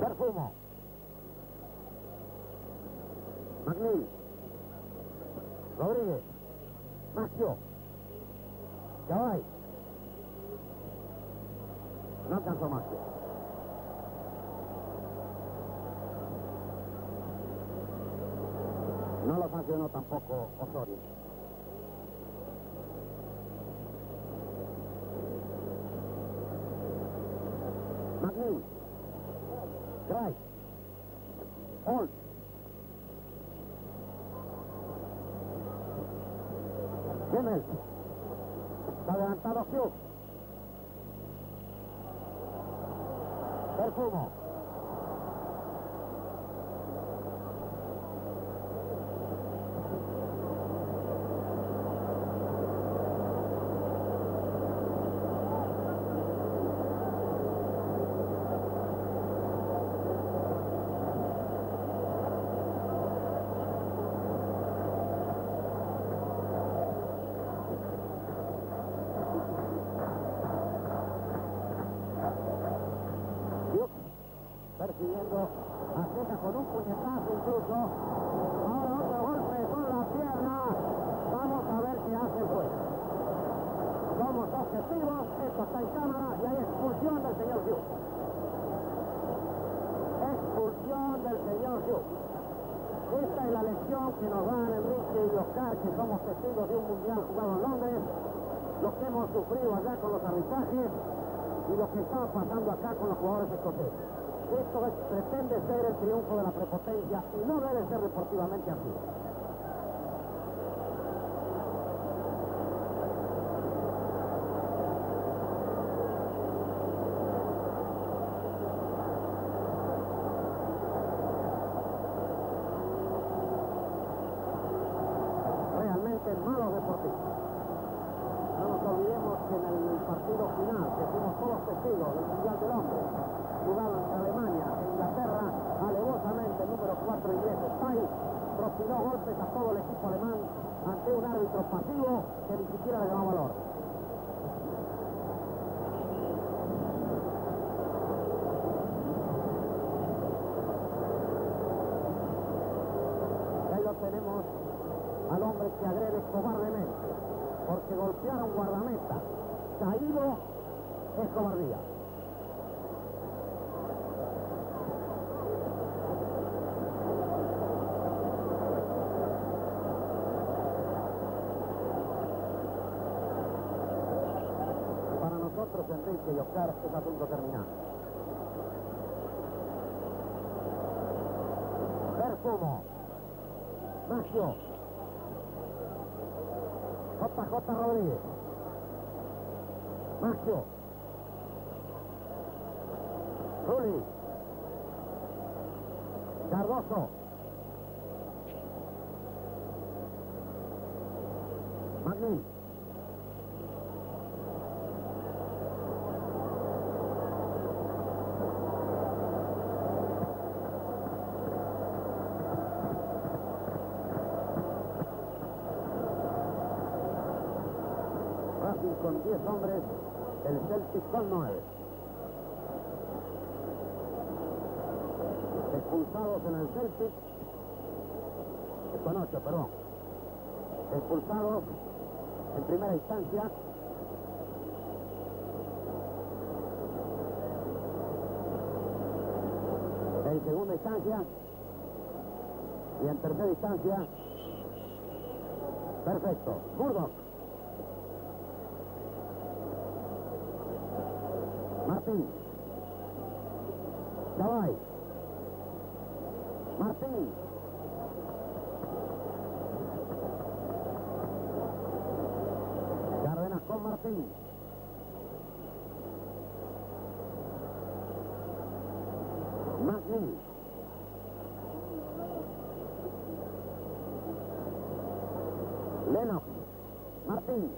Perfumo. Magnil. Rodríguez. Macio. Cabay. No alcanzó Macio. No lo sancionó tampoco Osorio. Magnil. Cray. Holt. Gemmel. Está adelantado Hugh. Perfumo. Hugh persiguiendo a Ceja con un puñetazo incluso. Ahora otro golpe con la pierna. Vamos a ver qué hace el juez. Somos objetivos, esto está en cámara y hay expulsión del señor Hugh. Expulsión del señor Hugh. Esta es la lección que nos dan Enrique y Oscar, que somos testigos de un mundial jugado en Londres, lo que hemos sufrido allá con los arbitrajes y lo que está pasando acá con los jugadores escoceses. Esto es- pretende ser el triunfo de la prepotencia y no debe ser deportivamente así. Realmente malos deportistas. No nos olvidemos que en el partido final, que fuimos todos testigos del Mundial de Londres, jugado entre Alemania e Inglaterra, alevosamente el número 4 inglés Spy propinó golpes a todo el equipo alemán ante un árbitro pasivo que ni siquiera le ganó valor. Y ahí lo tenemos al hombre que agrede cobardemente, porque golpear a un guardameta caído es cobardía. Para nosotros, Enrique y Oscar, es asunto terminado. Perfumo. Maggio. JJ Rodríguez. Maggio. Rulli. Cardoso. Magnin. con 10 hombres, el Celtic con 9. Expulsados en el Celtic, con 8, perdón. Expulsados en primera instancia. En segunda instancia. Y en tercera instancia. Perfecto. Murdoch. Martín. Chavay. Martín. Cárdenas con Martín. Martín. Leno. Martín.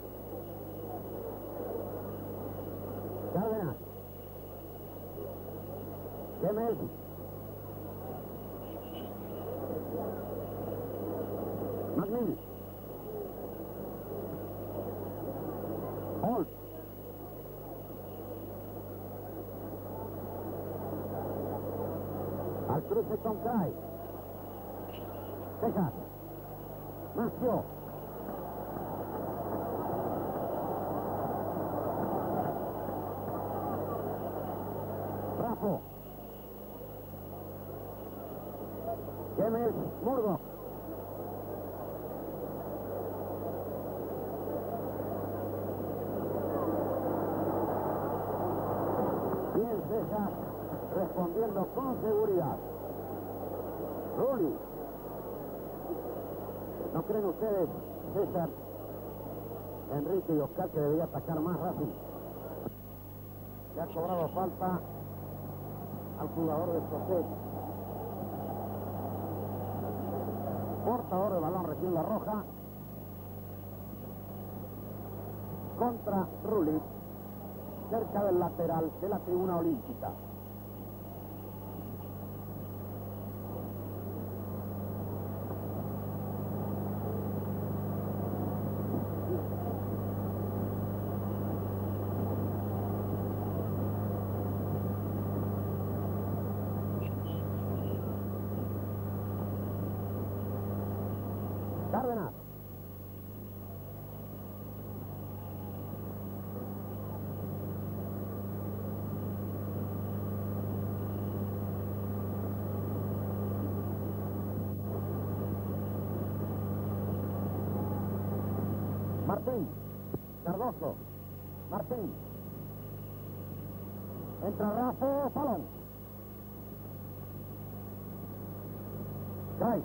Cárdenas. Kemel. Magnin. Holt. Al cruce con Cray. Texas. Macio. Raffo. Kemel Murdoch. Bien César respondiendo con seguridad. Rulli. ¿No creen ustedes, César, Enrique y Oscar, que debería atacar más rápido? Le ha cobrado falta al jugador de Escocés. Portador del balón recibe la roja. Contra Rulli, cerca del lateral de la tribuna olímpica. Cárdenas. Martín. Cardoso. Martín. Entra Rafa Salón. Cae.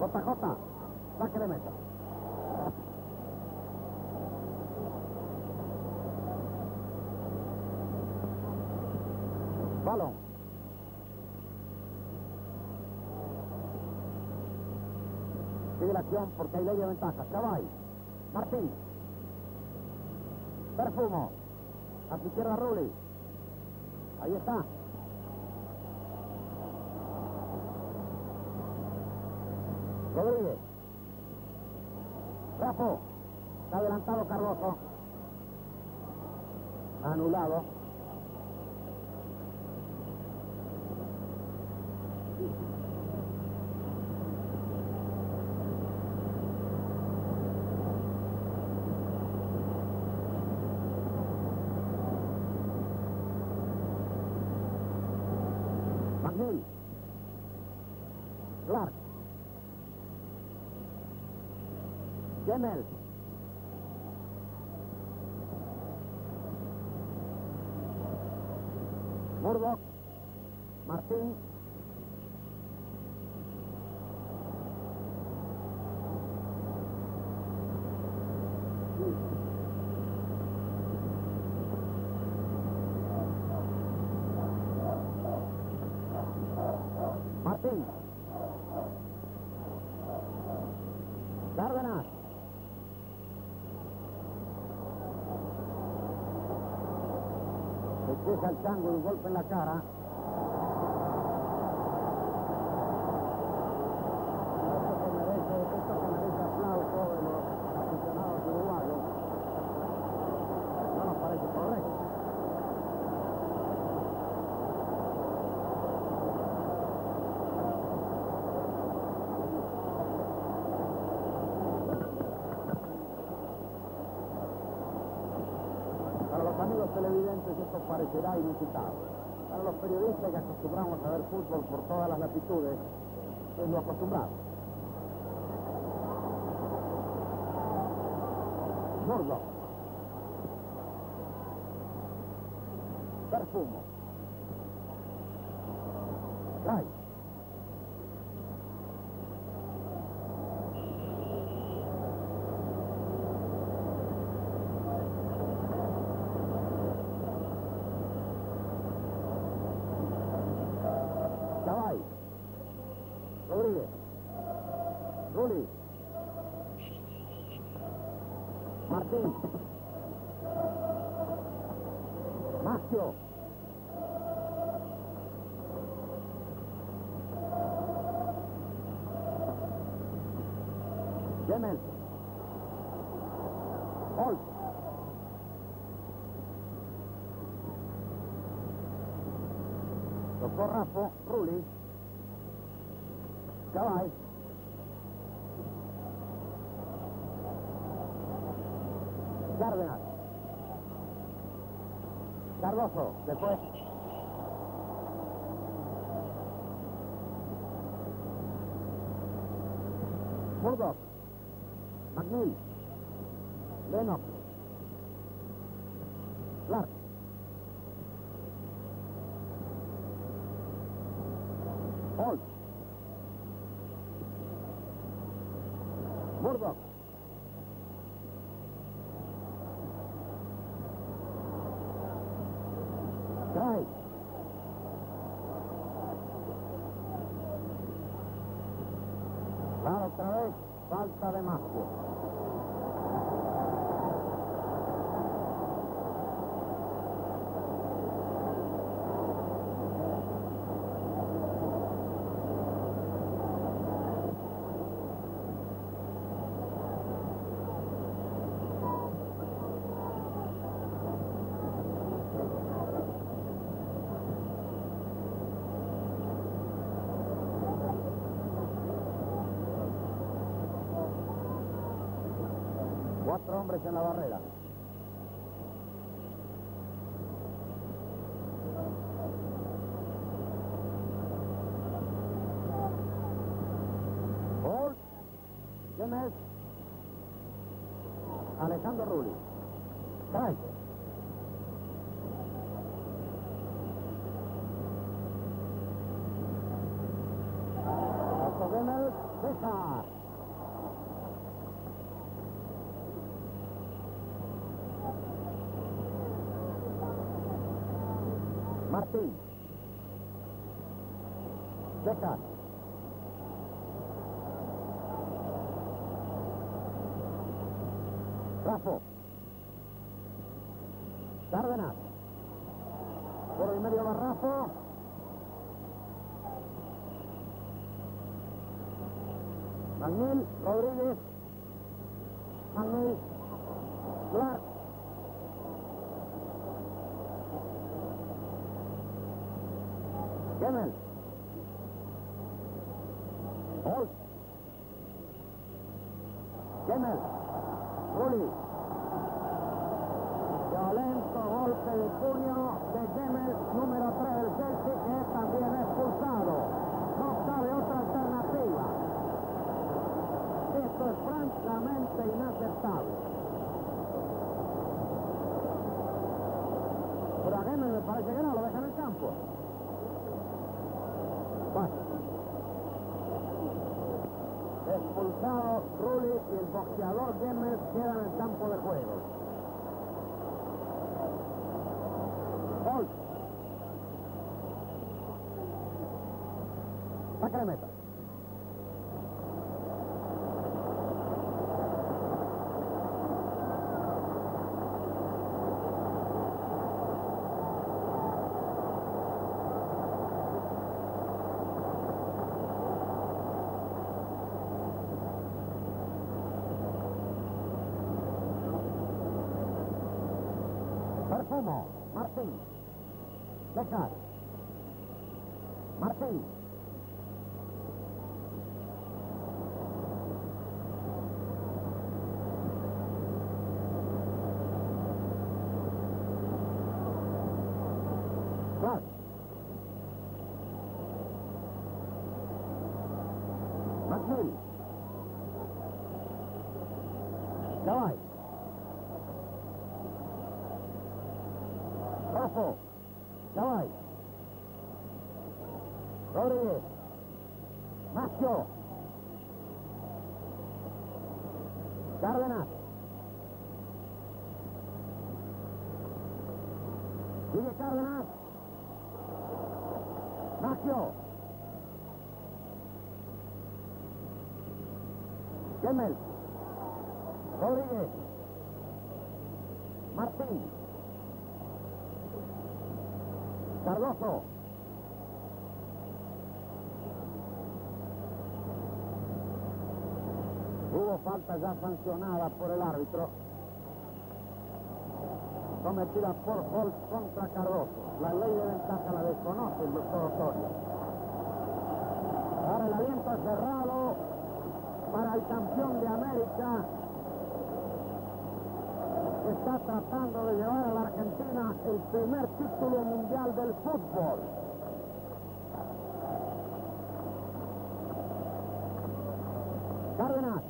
JJ, saque de meta. Balón. Porque hay ley de ventaja. Cabay. Martín. Perfumo. A su izquierda Rulli. Ahí está. Rodríguez. Rapo. Está adelantado Cardoso. Anulado. Magnin. Clark. Kemmel. Murdoch. Martín. Martín. Cárdenas. Despeja el chango y un golpe en la cara. Esto que merece, esto que merece aplauso de los aficionados uruguayos. Televidentes esto parecerá inusitado. Para los periodistas que acostumbramos a ver fútbol por todas las latitudes, es lo acostumbrado. Murdoch. Perfumo. Rodríguez. Rulli. Martín. Maschio. Gemel. Holt. Tocó Raffo, Rulli. Cavai. Cárdenas. Cardoso, después. Murdoch. McNeil. Lennox. Clark. Holt. Murdoch. Craig. Va otra vez, falta Cuatro hombres en la barrera. Holt. ¿Quién es? Alejandro Rulli. Trae. Otto Gemmel, César. Martín. César. Raffo. Cárdenas. Por el medio Raffo. Manuel Rodríguez. Manuel Clark. Gemmel. Holt. Gemmel. Rulli. Violento golpe de puño de Gemmel, número 3 del Chelsea, que es también expulsado. No cabe otra alternativa. Esto es francamente inaceptable. Pero a Gemmel me parece que no, lo deja en el campo. Bueno. Expulsado Rulli y el boxeador Gemmes quedan en el campo de juego. Holt. Saca de meta. shot. Kemmel. Rodríguez. Martín. Cardoso. Hubo falta ya sancionada por el árbitro. Cometida por Holt contra Cardoso. La ley de ventaja la desconoce el doctor Osorio. Ahora el aliento es cerrado el campeón de América. Está tratando de llevar a la Argentina el primer título mundial del fútbol. Cárdenas.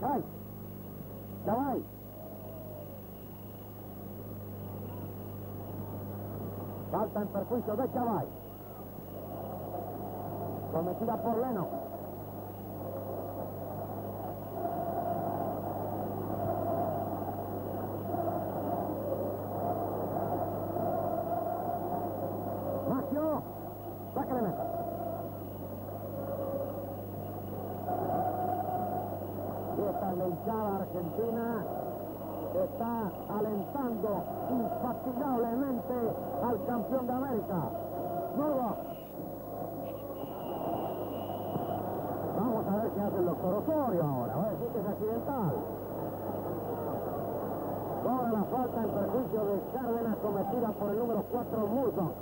Chay. Chavay. Falta en perjuicio de Chavay. Cometida por Leno. Maggio. Sácale meta. Y esta hinchada argentina está infatigablemente al campeón de América. Murdoch. Vamos a ver qué hace el doctor Osorio ahora. Va a decir que es accidental. Cobra la falta en perjuicio de Cárdenas cometida por el número 4 Murdoch.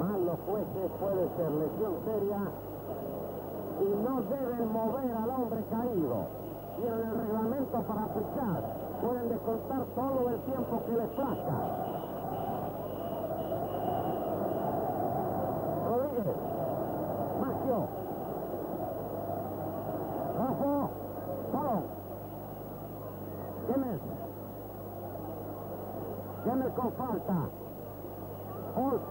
Más los jueces puede ser lesión seria no deben mover al hombre caído. Tienen el reglamento para aplicar. Pueden descontar todo el tiempo que les plazca. Rodríguez. Maggio. Rafa. Solo. Kemmel. Kemmel con falta. Holt.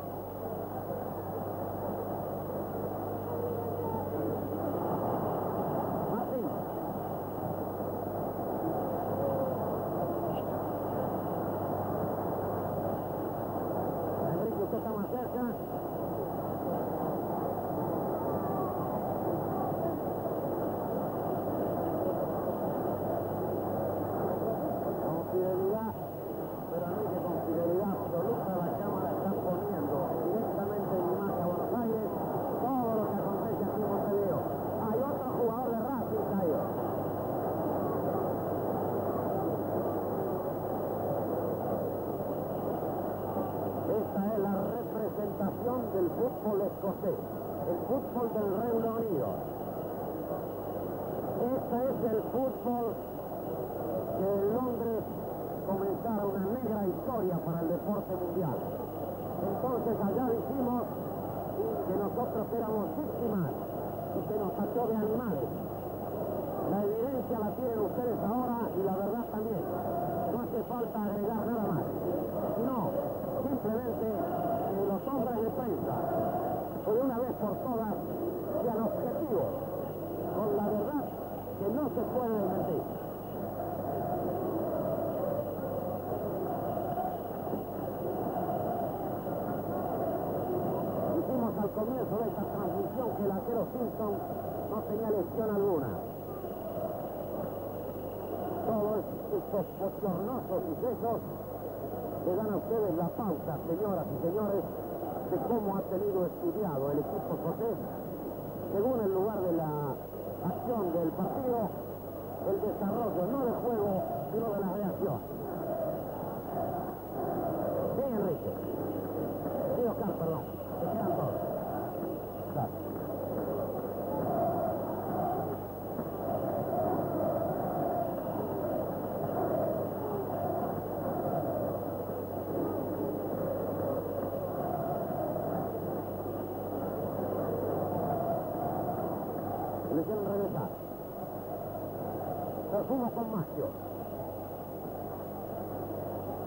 Martín. Enrique, usted está más cerca. Con fidelidad, pero Enrique con fidelidad absoluta la cámara está poniendo directamente en imagen a Buenos Aires todo lo que acontece aquí en Montevideo. Hay otro jugador de Racing caído. Esta es la representación del fútbol escocés, el fútbol del Reino Unido. Este es el fútbol que en Londres comenzara una negra historia para el deporte mundial. Entonces allá dijimos que nosotros éramos víctimas y que nos tachó de animales. La evidencia la tienen ustedes ahora y la verdad también. No hace falta agregar nada más. No, simplemente que los hombres de prensa, por todas, sean objetivos con la verdad que no se puede mentir. Dijimos al comienzo de esta transmisión que el arquero Simpson no tenía lesión alguna. Todos estos bochornosos sucesos le dan a ustedes la pauta, señoras y señores, de cómo ha tenido estudiado el equipo escocés, según el lugar de la acción del partido, el desarrollo no del juego, sino de la reacción. Sí, Enrique. Sí, Oscar, perdón. Se quedan todos. Gracias. quieren regresar. Maggio.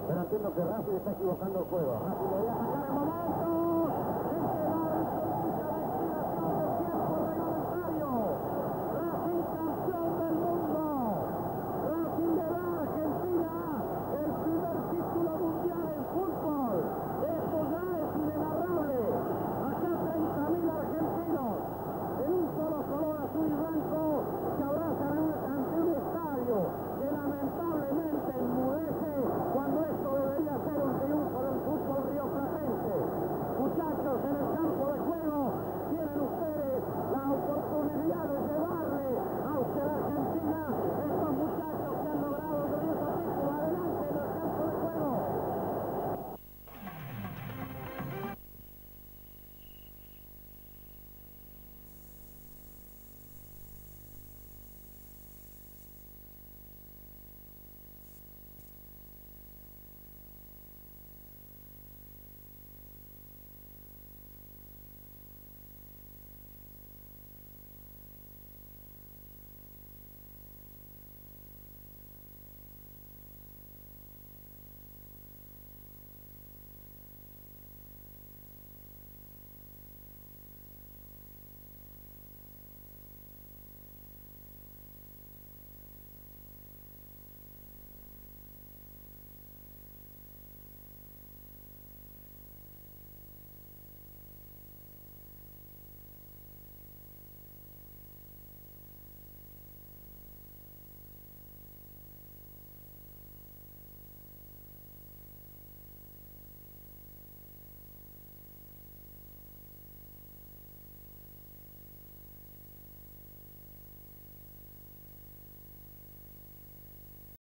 Pero entiendo que Rafi está equivocando el juego. Rafi lo voy a sacar en momento.